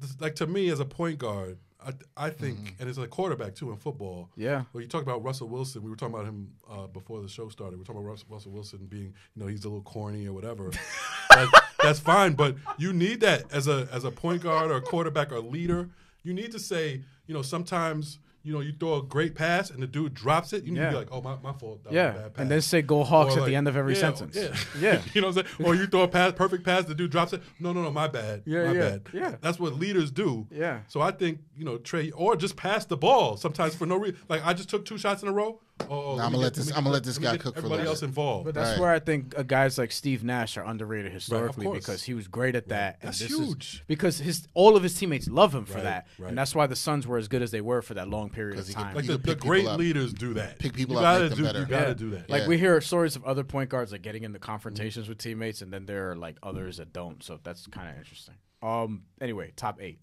This- Like to me, as a point guard, I, I think, Mm-hmm. and it's a quarterback too in football. Yeah. Well, you talk about Russell Wilson. We were talking about him uh, before the show started. We were talking about Russell, Russell Wilson being, you know, he's a little corny or whatever. that's, that's fine, but you need that as a as a point guard or a quarterback or leader. You need to say, you know, sometimes. You know, you throw a great pass and the dude drops it. You need to be like, "Oh, my, my fault." That was a Yeah, bad pass. and then say "Go Hawks" Or at the end of every yeah, sentence. Yeah, Yeah. you know what I'm saying? Or you throw a pass, perfect pass, the dude drops it. No, no, no, my bad. Yeah, my yeah, bad. yeah. That's what leaders do. Yeah. So I think you know Trae, or just pass the ball sometimes for no reason. Like I just took two shots in a row. Oh, oh, I'ma let this- me I'ma let this me guy cook for a everybody little else involved. But that's Right. where I think uh, guys like Steve Nash are underrated historically course. because he was great at that. and That's this is- huge. because his all of his teammates love him for Right, that, right. and that's why the Suns were as good as they were for that long period of he could- time. like You the, the pick people great up. leaders do that. Pick people you up, gotta make them do, better. You gotta Yeah. do that. Like Yeah. we hear stories of other point guards like getting into confrontations with teammates, and then there are like others that don't. So that's kind of interesting. Um. Anyway, top eight.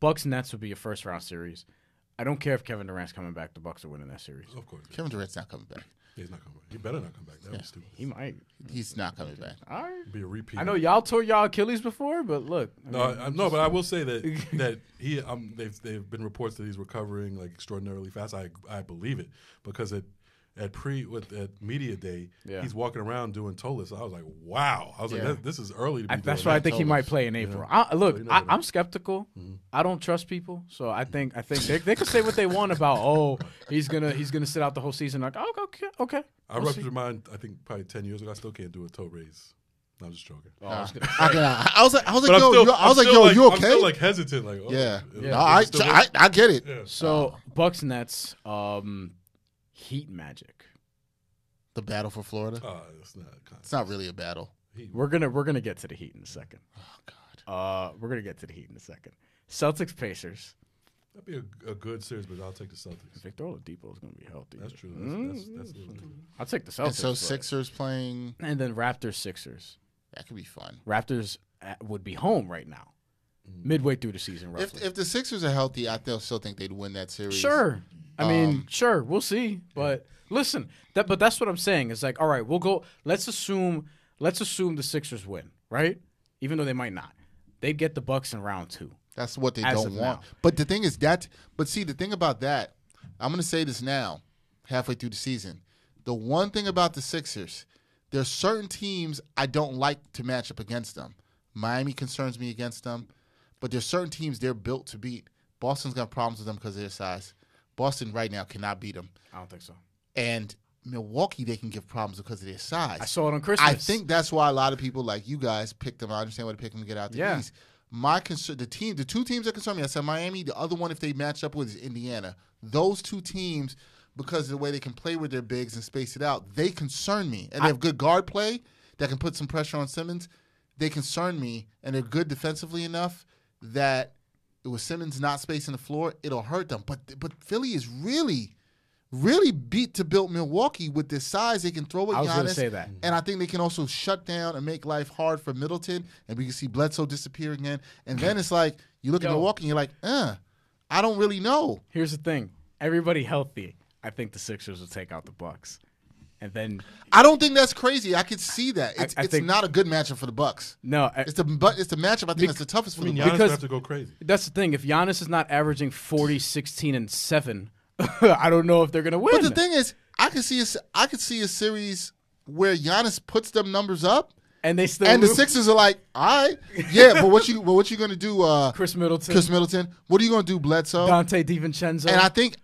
Bucks and Nets would be a first round series. I don't care if Kevin Durant's coming back. The Bucks are winning that series. of course, Kevin Durant's not coming back. he's not coming back. He better not come back. That was stupid. He might. He's not coming back. All right. Be a repeat. I know y'all tore y'all Achilles before, but look. I No, mean, I, no, but I will say that that he um they've they've been reports that he's recovering like extraordinarily fast. I I believe it because at at pre with at media day Yeah. he's walking around doing toeless. I was like, wow. I was like, Yeah. that, this is early to be I, doing that's why I that. think he might play in April. I, look, you I, never know. I'm skeptical. I don't trust people, so I think I think they, they can say what they want about. Oh, he's gonna he's gonna sit out the whole season. Like, oh, okay, okay. I We'll ruptured see. mine. I think probably ten years ago. I still can't do a toe raise. No, I'm just joking. Oh, I was gonna- I, I was like, I was like, But I'm yo, still, you- I was I'm like, still yo, you I'm okay? still like hesitant. Like, oh, yeah. is- No, I, I, I get it. Yeah. So Bucks Nets, um, Heat Magic. The battle for Florida. Uh, it's not. It's not really a battle. We're gonna we're gonna get to the Heat in a second. Oh God. Uh, we're gonna get to the Heat in a second. Celtics Pacers. That'd be a, a good series, but I'll take the Celtics. Victor Oladipo is gonna be healthy. That's true. That's, that's, that's a little I'll take the Celtics. And so but- Sixers playing. and then Raptors Sixers. That could be fun. Raptors uh, would be home right now, midway through the season, roughly. If if the Sixers are healthy, I still still think they'd win that series. Sure. I mean, Um, sure, we'll see. But listen, that but that's what I'm saying. It's like, all right, we'll go let's assume let's assume the Sixers win, right? Even though they might not. They'd get the Bucks in round two. That's what they don't want. now. But the thing is that. But see, the thing about that, I'm going to say this now, halfway through the season. The one thing about the Sixers, there's certain teams I don't like to match up against them. Miami concerns me against them, but there's certain teams they're built to beat. Boston's got problems with them because of their size. Boston right now cannot beat them, I don't think so. and Milwaukee they can give problems because of their size. I saw it on Christmas. I think that's why a lot of people like you guys picked them. I understand why they picked them to get out the Yeah. East. My concern, the team, the two teams that concern me. I said Miami. The other one, if they match up with, is Indiana. Those two teams, because of the way they can play with their bigs and space it out, they concern me. And they have good guard play that can put some pressure on Simmons. They concern me, and they're good defensively enough that with Simmons not spacing the floor, it'll hurt them. But but Philly is really, really beat to build Milwaukee with this size. They can throw at I was Giannis. say that. And I think they can also shut down and make life hard for Middleton. And we can see Bledsoe disappear again. And then it's like you look at Yo. Milwaukee and you're like, uh, I don't really know. Here's the thing. Everybody healthy. I think the Sixers will take out the Bucks. And then I don't think that's crazy. I could see that. It's, I it's think- not a good matchup for the Bucks. no, I- It's the but it's the matchup I think that's the toughest for I mean, the Giannis Bucks. would Because- have to go crazy. that's the thing. If Giannis is not averaging 40, 16, and 7, I don't know if they're going to win. But the thing is, I could see a, s- I could see a series where Giannis puts them numbers up, and they still and the. Sixers are like, all right, yeah, but what you but what you gonna do, uh, Khris Middleton, Khris Middleton? What are you gonna do, Bledsoe? Donte DiVincenzo, and I think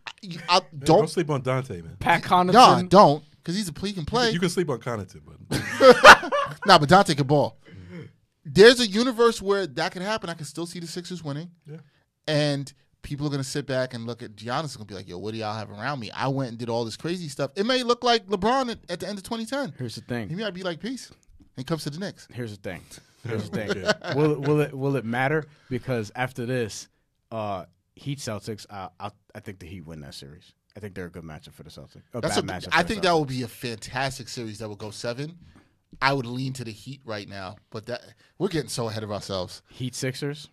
I, Don't, don't sleep on Donte, man. Pat Connaughton, no, Connaughton. don't because he's a he can play. You can sleep on Connaughton, but Nah, but Donte can ball. There's a universe where that could happen. I can still see the Sixers winning. Yeah. And people are gonna sit back and look at Giannis and gonna be like, yo, what do y'all have around me? I went and did all this crazy stuff. It may look like LeBron at, at the end of 2010. Here's the thing. He thing. might be like, peace. And he comes to the Knicks. Here's the thing. Here's the thing. will it, will it will it matter? Because after this, uh, Heat Celtics. I, I I think the Heat win that series. I think they're a good matchup for the Celtics. A That's bad a, matchup I think that would be a fantastic series that would go seven. I would lean to the Heat right now, but that we're getting so ahead of ourselves. Heat Sixers.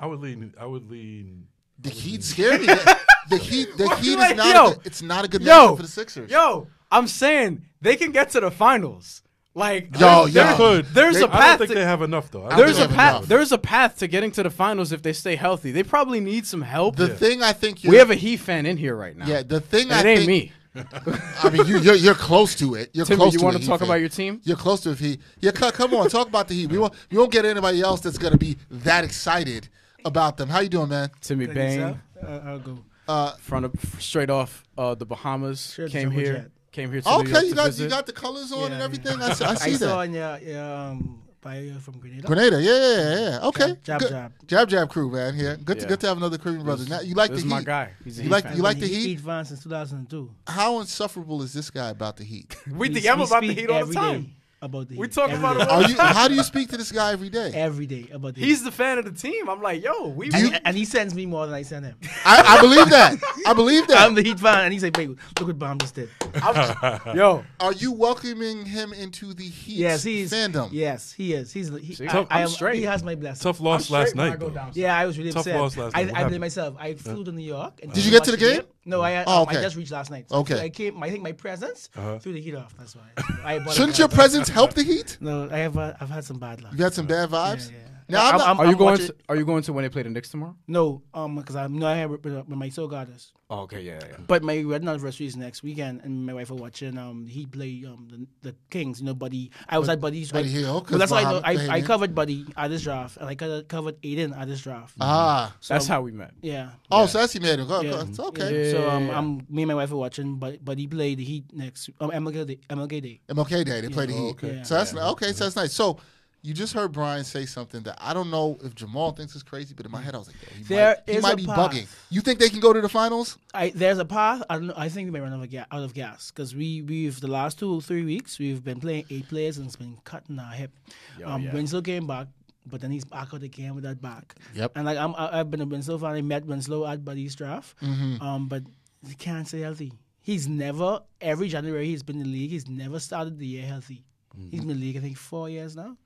I would lean. I would lean. The Heat scare me. The, the Heat, the Heat is like, not. yo, a good, it's not a good yo, matchup for the Sixers. Yo, I'm saying they can get to the finals. Like, Yo, there's, yo. there- Could. there's They- a I don't think to, they have enough though. There's a path. enough. There's a path to getting to the finals if they stay healthy. They probably need some help. The thing I think you we have a Heat fan in here right now. yeah. The thing and I it ain't think me. I mean you, you're you're close to it. You're Timmy, close you to want to talk fan. about your team? You're close to it. Heat. Yeah, come on, talk about the Heat. We won't we won't get anybody else that's gonna be that excited about them. How you doing, man? Timmy Good Bain, yourself? Uh, I'll go. Uh, front of straight off uh, the Bahamas, Straight came here. Jet. Came here. To New okay, York you to got visit. you got the colors on and everything. yeah. I, see- I see I that. saw in your, your um, bio from Grenada. Grenada, yeah, yeah, yeah, yeah. Okay, Jab, jab, Good. jab. jab, jab crew, man. Here, good, to, good to have another Caribbean brother. Now, you like this the is Heat? my guy. He's a You Heat like- fan. you like the He- Heat? Heat fan since 2002. How insufferable is this guy about the Heat? we We- DM we about the Heat all the time. day About the We Heat. talk Every about it Are you? How do you speak to this guy every day? every day about the He's the fan of the team. I'm like, yo, we. Do you- and, and he sends me more than I send him. I, I believe that. I believe that. I'm the Heat fan, and he's like, "Wait, look what Bam just did." yo, Are you welcoming him into the Heat Yes, he's fandom? Yes, he is. He's. He, See? I, Tough- I I'm am, straight. He has my blessing. Tough loss last when I night go though. downstairs. Yeah, I was really Tough upset. loss last I, night. What I blame myself. I flew to New York. And Did you get to watch the game? No, I, Oh, um, okay. I just reached last night. Okay. So I came. I think my presence threw the heat off. That's why. I Shouldn't your presence help the Heat? No, I have. Uh, I've had some bad luck. You had some bad vibes. Yeah, yeah. Now I'm I'm- not, I'm- are you going? watching- To, are you going to when they play the Knicks tomorrow? No, um, because I'm not here with, with my soul goddess. Oh, okay, yeah, yeah. But my wedding anniversary is next weekend, and my wife are watching. Um, he play um the, the Kings. You know, Buddy. I was at Buddy's. Buddy I, Hield, 'cause Well, that's why I, know, I, I covered Buddy at this draft, and I covered covered Aiden at this draft. ah. So, That's how we met. Yeah. Oh, so that's he made it. Go, Yeah. go. It's okay. Yeah. So um, I'm me and my wife are watching, but but he played the Heat next um MLK Day. MLK Day. MLK Day. They play the Heat. okay. So that's okay. So that's nice. So you just heard Bryan say something that I don't know if Jamal thinks is crazy, but in my head I was like, yo, he There might, he might be path. bugging. You think they can go to the finals? I there's a path. I don't know. I think we may run out of gas. Out of gas because we we've the last two or three weeks we've been playing eight players and it's been cutting our hip. Yo, um, yeah. Winslow came back, but then he's back out again with that back. Yep. And like I'm, I- I've been a Winslow fan. I met Winslow at Buddy's draft. Mm-hmm. Um, but he can't stay healthy. He's never every January he's been in the league. He's never started the year healthy. Mm-hmm. He's been in the league I think four years now.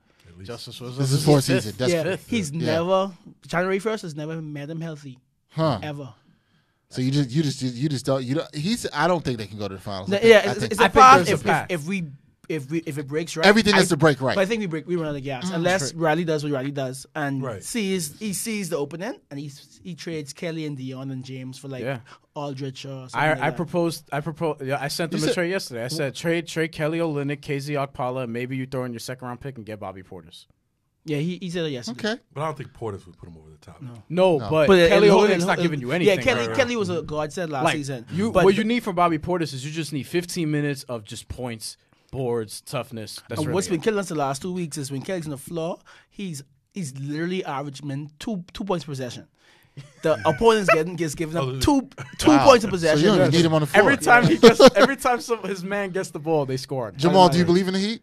Justise was This is fourth season. That's yeah, fifth. he's Yeah. never January first has never met him healthy huh. ever. So you just you just you just don't you don't. He's I don't think they can go to the finals. I think- yeah, I it's, think- it's I a think path there's a if, path. if if we if we if it breaks right. Everything I, has to break right. But I think we break we run out of gas mm. unless Riley does what Riley does and Right. sees he sees the opening and he he trades Kelly and Dion and James for like Yeah. Aldridge or something. I, like I that. proposed. I proposed. Yeah, I sent them You a said- trade yesterday. I said trade trade Kelly Olynyk, KZ Okpala, maybe you throw in your second round pick and get Bobby Portis. Yeah, he, he said yes. okay. But I don't think Portis would put him over the top. No, No. but, But uh, Kelly it'll- Olynyk's not giving you anything. Yeah, Kelly right? Kelly was a godsend last like season. you, but what you need from Bobby Portis is you just need 15 minutes of just points, boards, toughness. That's and really what's been killing us the last two weeks is when Kelly's on the floor, he's he's literally averaging two two points per possession. The opponent's getting gets given Oh, up two two Wow. points of So possession. you don't need him on the floor. Every time he gets, every time some, his man gets the ball, they score. Jamal, do you believe in the Heat?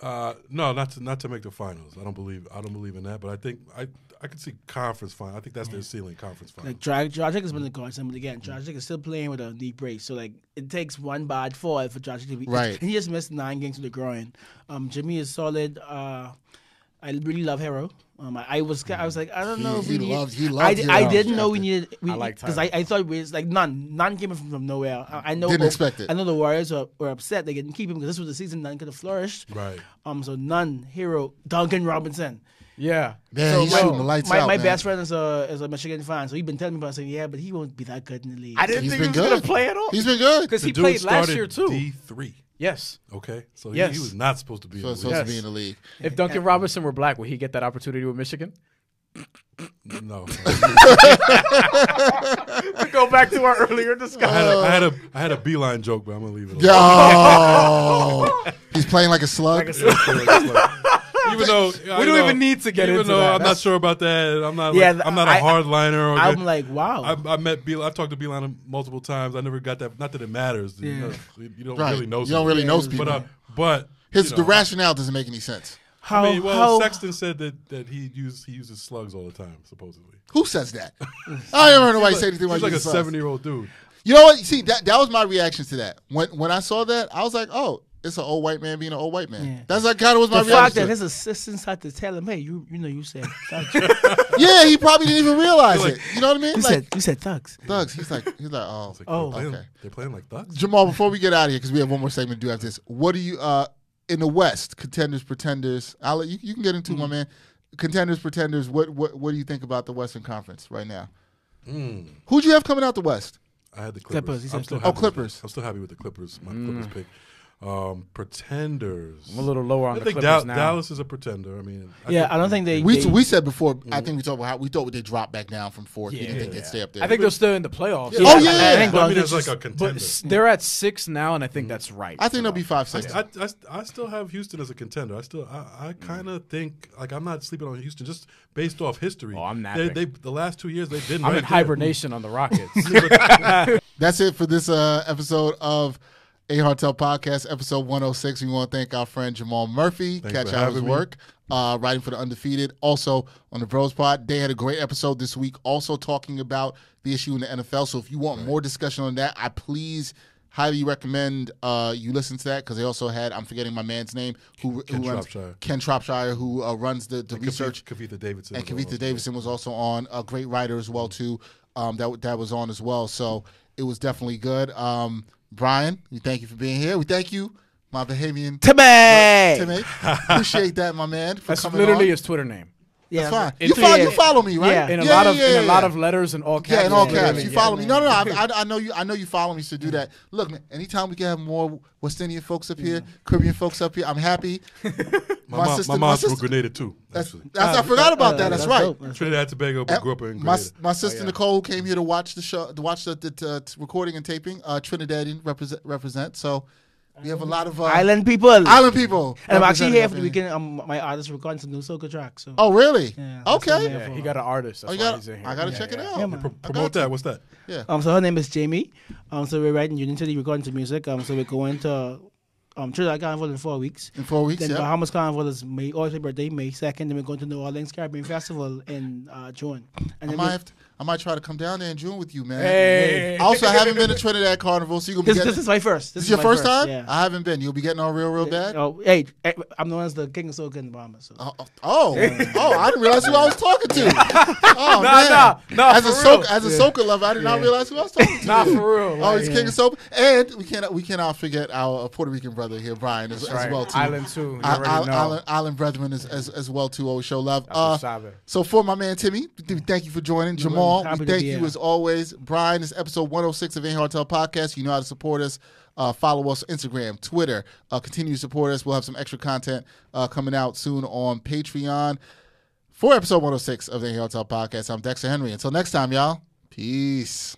Uh, no, not to not to make the finals. I don't believe I don't believe in that. But I think I I could see conference final. I think that's their ceiling conference final. Like Drag Dragic has been the godsend, but again, Dragic is still playing with a knee brace, so like it takes one bad fall for Dragic to be Right. And he just missed nine games with the groin. Um, Jimmy is solid. Uh, I really love Herro. Um, I, I was I was like I don't He- know if he we need. loved- he I, loved di- Herro. I didn't know we needed. We, I liked because I, Herro. I thought it was like Nunn Nunn came from, from nowhere. I, I know Didn't expect it. I know the Warriors were, were upset they didn't keep him because this was the season Nunn could have flourished. Right. Um, so Nunn Herro Duncan Robinson. Yeah. Man, So he's my- shooting the lights my, out. My man. best friend is a is a Michigan fan, so he's been telling me about saying, yeah, but he won't be that good in the league. I didn't He's think he been was going good. to play at all. He's been good. because he dude played last year too. D three. yes. Okay, so he, Yes. he was not supposed to be. So in the supposed league. to be in the league. If Duncan Robinson were black, would he get that opportunity with Michigan? No, Go back to our earlier I discussion. had, a, I had a I had a Beilein joke, but I'm gonna leave it. alone. Yo, he's playing like a slug. Even though We don't even need to get even into though that. I'm not sure about that. I'm not. Yeah, like, I'm not a I- hardliner. Or I'm like, wow. I, I met Beilein. I've talked to Beilein multiple times. I never got that. Not that it matters. You, Yeah. know, you don't Right. really know. You don't really know someone. people. But uh, but His you the rationale doesn't make any sense. How, I mean, well, how, Sexton said that, that he use he uses slugs all the time, supposedly. Who says that? I never heard nobody say anything like that. He's like like a this. seven year old dude. You know what? See, that that was my reaction to that. When when I saw that, I was like, oh, it's an old white man being an old white man. Yeah. That's like kind of was my the fact that his assistants had to tell him, "Hey, you, you know, you said thugs. yeah, he probably didn't even realize Like- it. You know what I mean? you like said you said thugs." thugs. He's like he's like oh. Like, Oh. they're, playing, Okay. they're playing like thugs. Jamal, before we get out of here, because we have one more segment to do after this. What do you uh in the West? Contenders, pretenders. I'll let you. You can get into it, Mm-hmm. my man. Contenders, pretenders. What what what do you think about the Western Conference right now? Hmm. Who'd you have coming out the West? I had the Clippers. Clippers, I'm still Clippers. Oh, happy with- Clippers. I'm still happy with the Clippers. My Mm. Clippers pick. Um, pretenders. I'm a little lower on I the think Clippers Dal- now. Dallas is a pretender. I mean, Yeah, think- I don't think they. We they- we said before. I Mm-hmm. think we talked about how we thought they dropped back down from fourth. we didn't think they'd stay up there. I think they're still in the playoffs. Oh, yeah. I think I well, mean, it's like a contender. s- they're at six now, and I think that's right. I think they'll be five six. I, I, I still have Houston as a contender. I still I, I kind of think like I'm not sleeping on Houston just based off history. Oh, I'm They, they the last two years they've been. I'm right in hibernation on the Rockets. That's it for this uh, episode of Ain't Hard To Tell Podcast, episode 106. We want to thank our friend Jamal Murphy. Thanks Catch out his me. work, uh, writing for the Undefeated. Also on the Bros Pod, they had a great episode this week, also talking about the issue in the NFL. So if you want more discussion on that, I please highly recommend uh, you listen to that because they also had I'm forgetting my man's name who, Ken who runs Shropshire. Ken Shropshire who uh, runs the, the research Kavitha Davidson. and Kavitha. Davidson was also on, a great writer as well too. Um, that that was on as well, so it was definitely good. Um, Bryan, we thank you for being here. We thank you, my Bahamian Timmy. Timmy. Appreciate that, my man. For that's coming literally on. his Twitter name. Yeah, That's fine. You follow, yeah. you follow me, right? Yeah. In a Yeah, lot of yeah, in a lot yeah. of letters and all caps. Yeah, in all caps. yeah, You yeah. follow me. No, no, no. I, I, I know you. I know you follow me. So do that. Look, man. Anytime we can have more West Indian folks up here, Caribbean folks up here, I'm happy. My, mom, sister- my my mom's from Grenada too. That's, Actually, that's, I forgot about that. That's, right. dope. Trinidad Tobago, but grew up in Grenada. my sister Nicole came here to watch the show, to watch the, the, the recording and taping. Uh, Trinidadian represent represent. So we have a lot of uh, Island people. island people. and I'm actually here up for the in weekend. Um, my artist recording some new soca track. So Oh, really? Yeah, okay. what Yeah, he got an artist. That's Oh, you got, he's in here. I gotta Yeah, check it out. Yeah, man. Pro- promote that. What's that? Yeah. Um, so her name is Jamie. Um, so we're writing Unity recording to music. Um, so we're going to um Trinidad Carnival in four weeks. In four weeks. Then Yeah. Bahamas Carnival is May, always my birthday, May second. Then we're going to New Orleans Caribbean Festival in uh, June. And I then might have to, I might try to come down there in June with you, man. Hey. Also, I haven't been to Trinidad Carnival, so you gonna be this, getting. this is my first. this This is your my first time? Yeah. I haven't been. You'll be getting all real, real bad. Oh, hey, I'm known as the king of in the Bahamas. So. Oh, oh, oh, oh, I didn't realize who I was talking to. Oh, Nah, man. nah, nah, as a soca, as a soca lover, I did not realize who I was talking to. Nah, for real. Oh, like, he's king of soca, and we cannot we cannot forget our Puerto Rican brother here, Bryan, as, as right. well too. Island too. You I- Island, know. Island, brethren as, as, as well too. Always show love. Uh, so for my man Timmy, thank you for joining. Jamal, we thank you here. as always. Bryan, this is episode 106 of Ain't Hard To Tell Podcast. You know how to support us. Uh, follow us on Instagram, Twitter. Uh, continue to support us. We'll have some extra content uh, coming out soon on Patreon. For episode 106 of the Ain't Hard To Tell Podcast, I'm Dexter Henry. Until next time, y'all. Peace.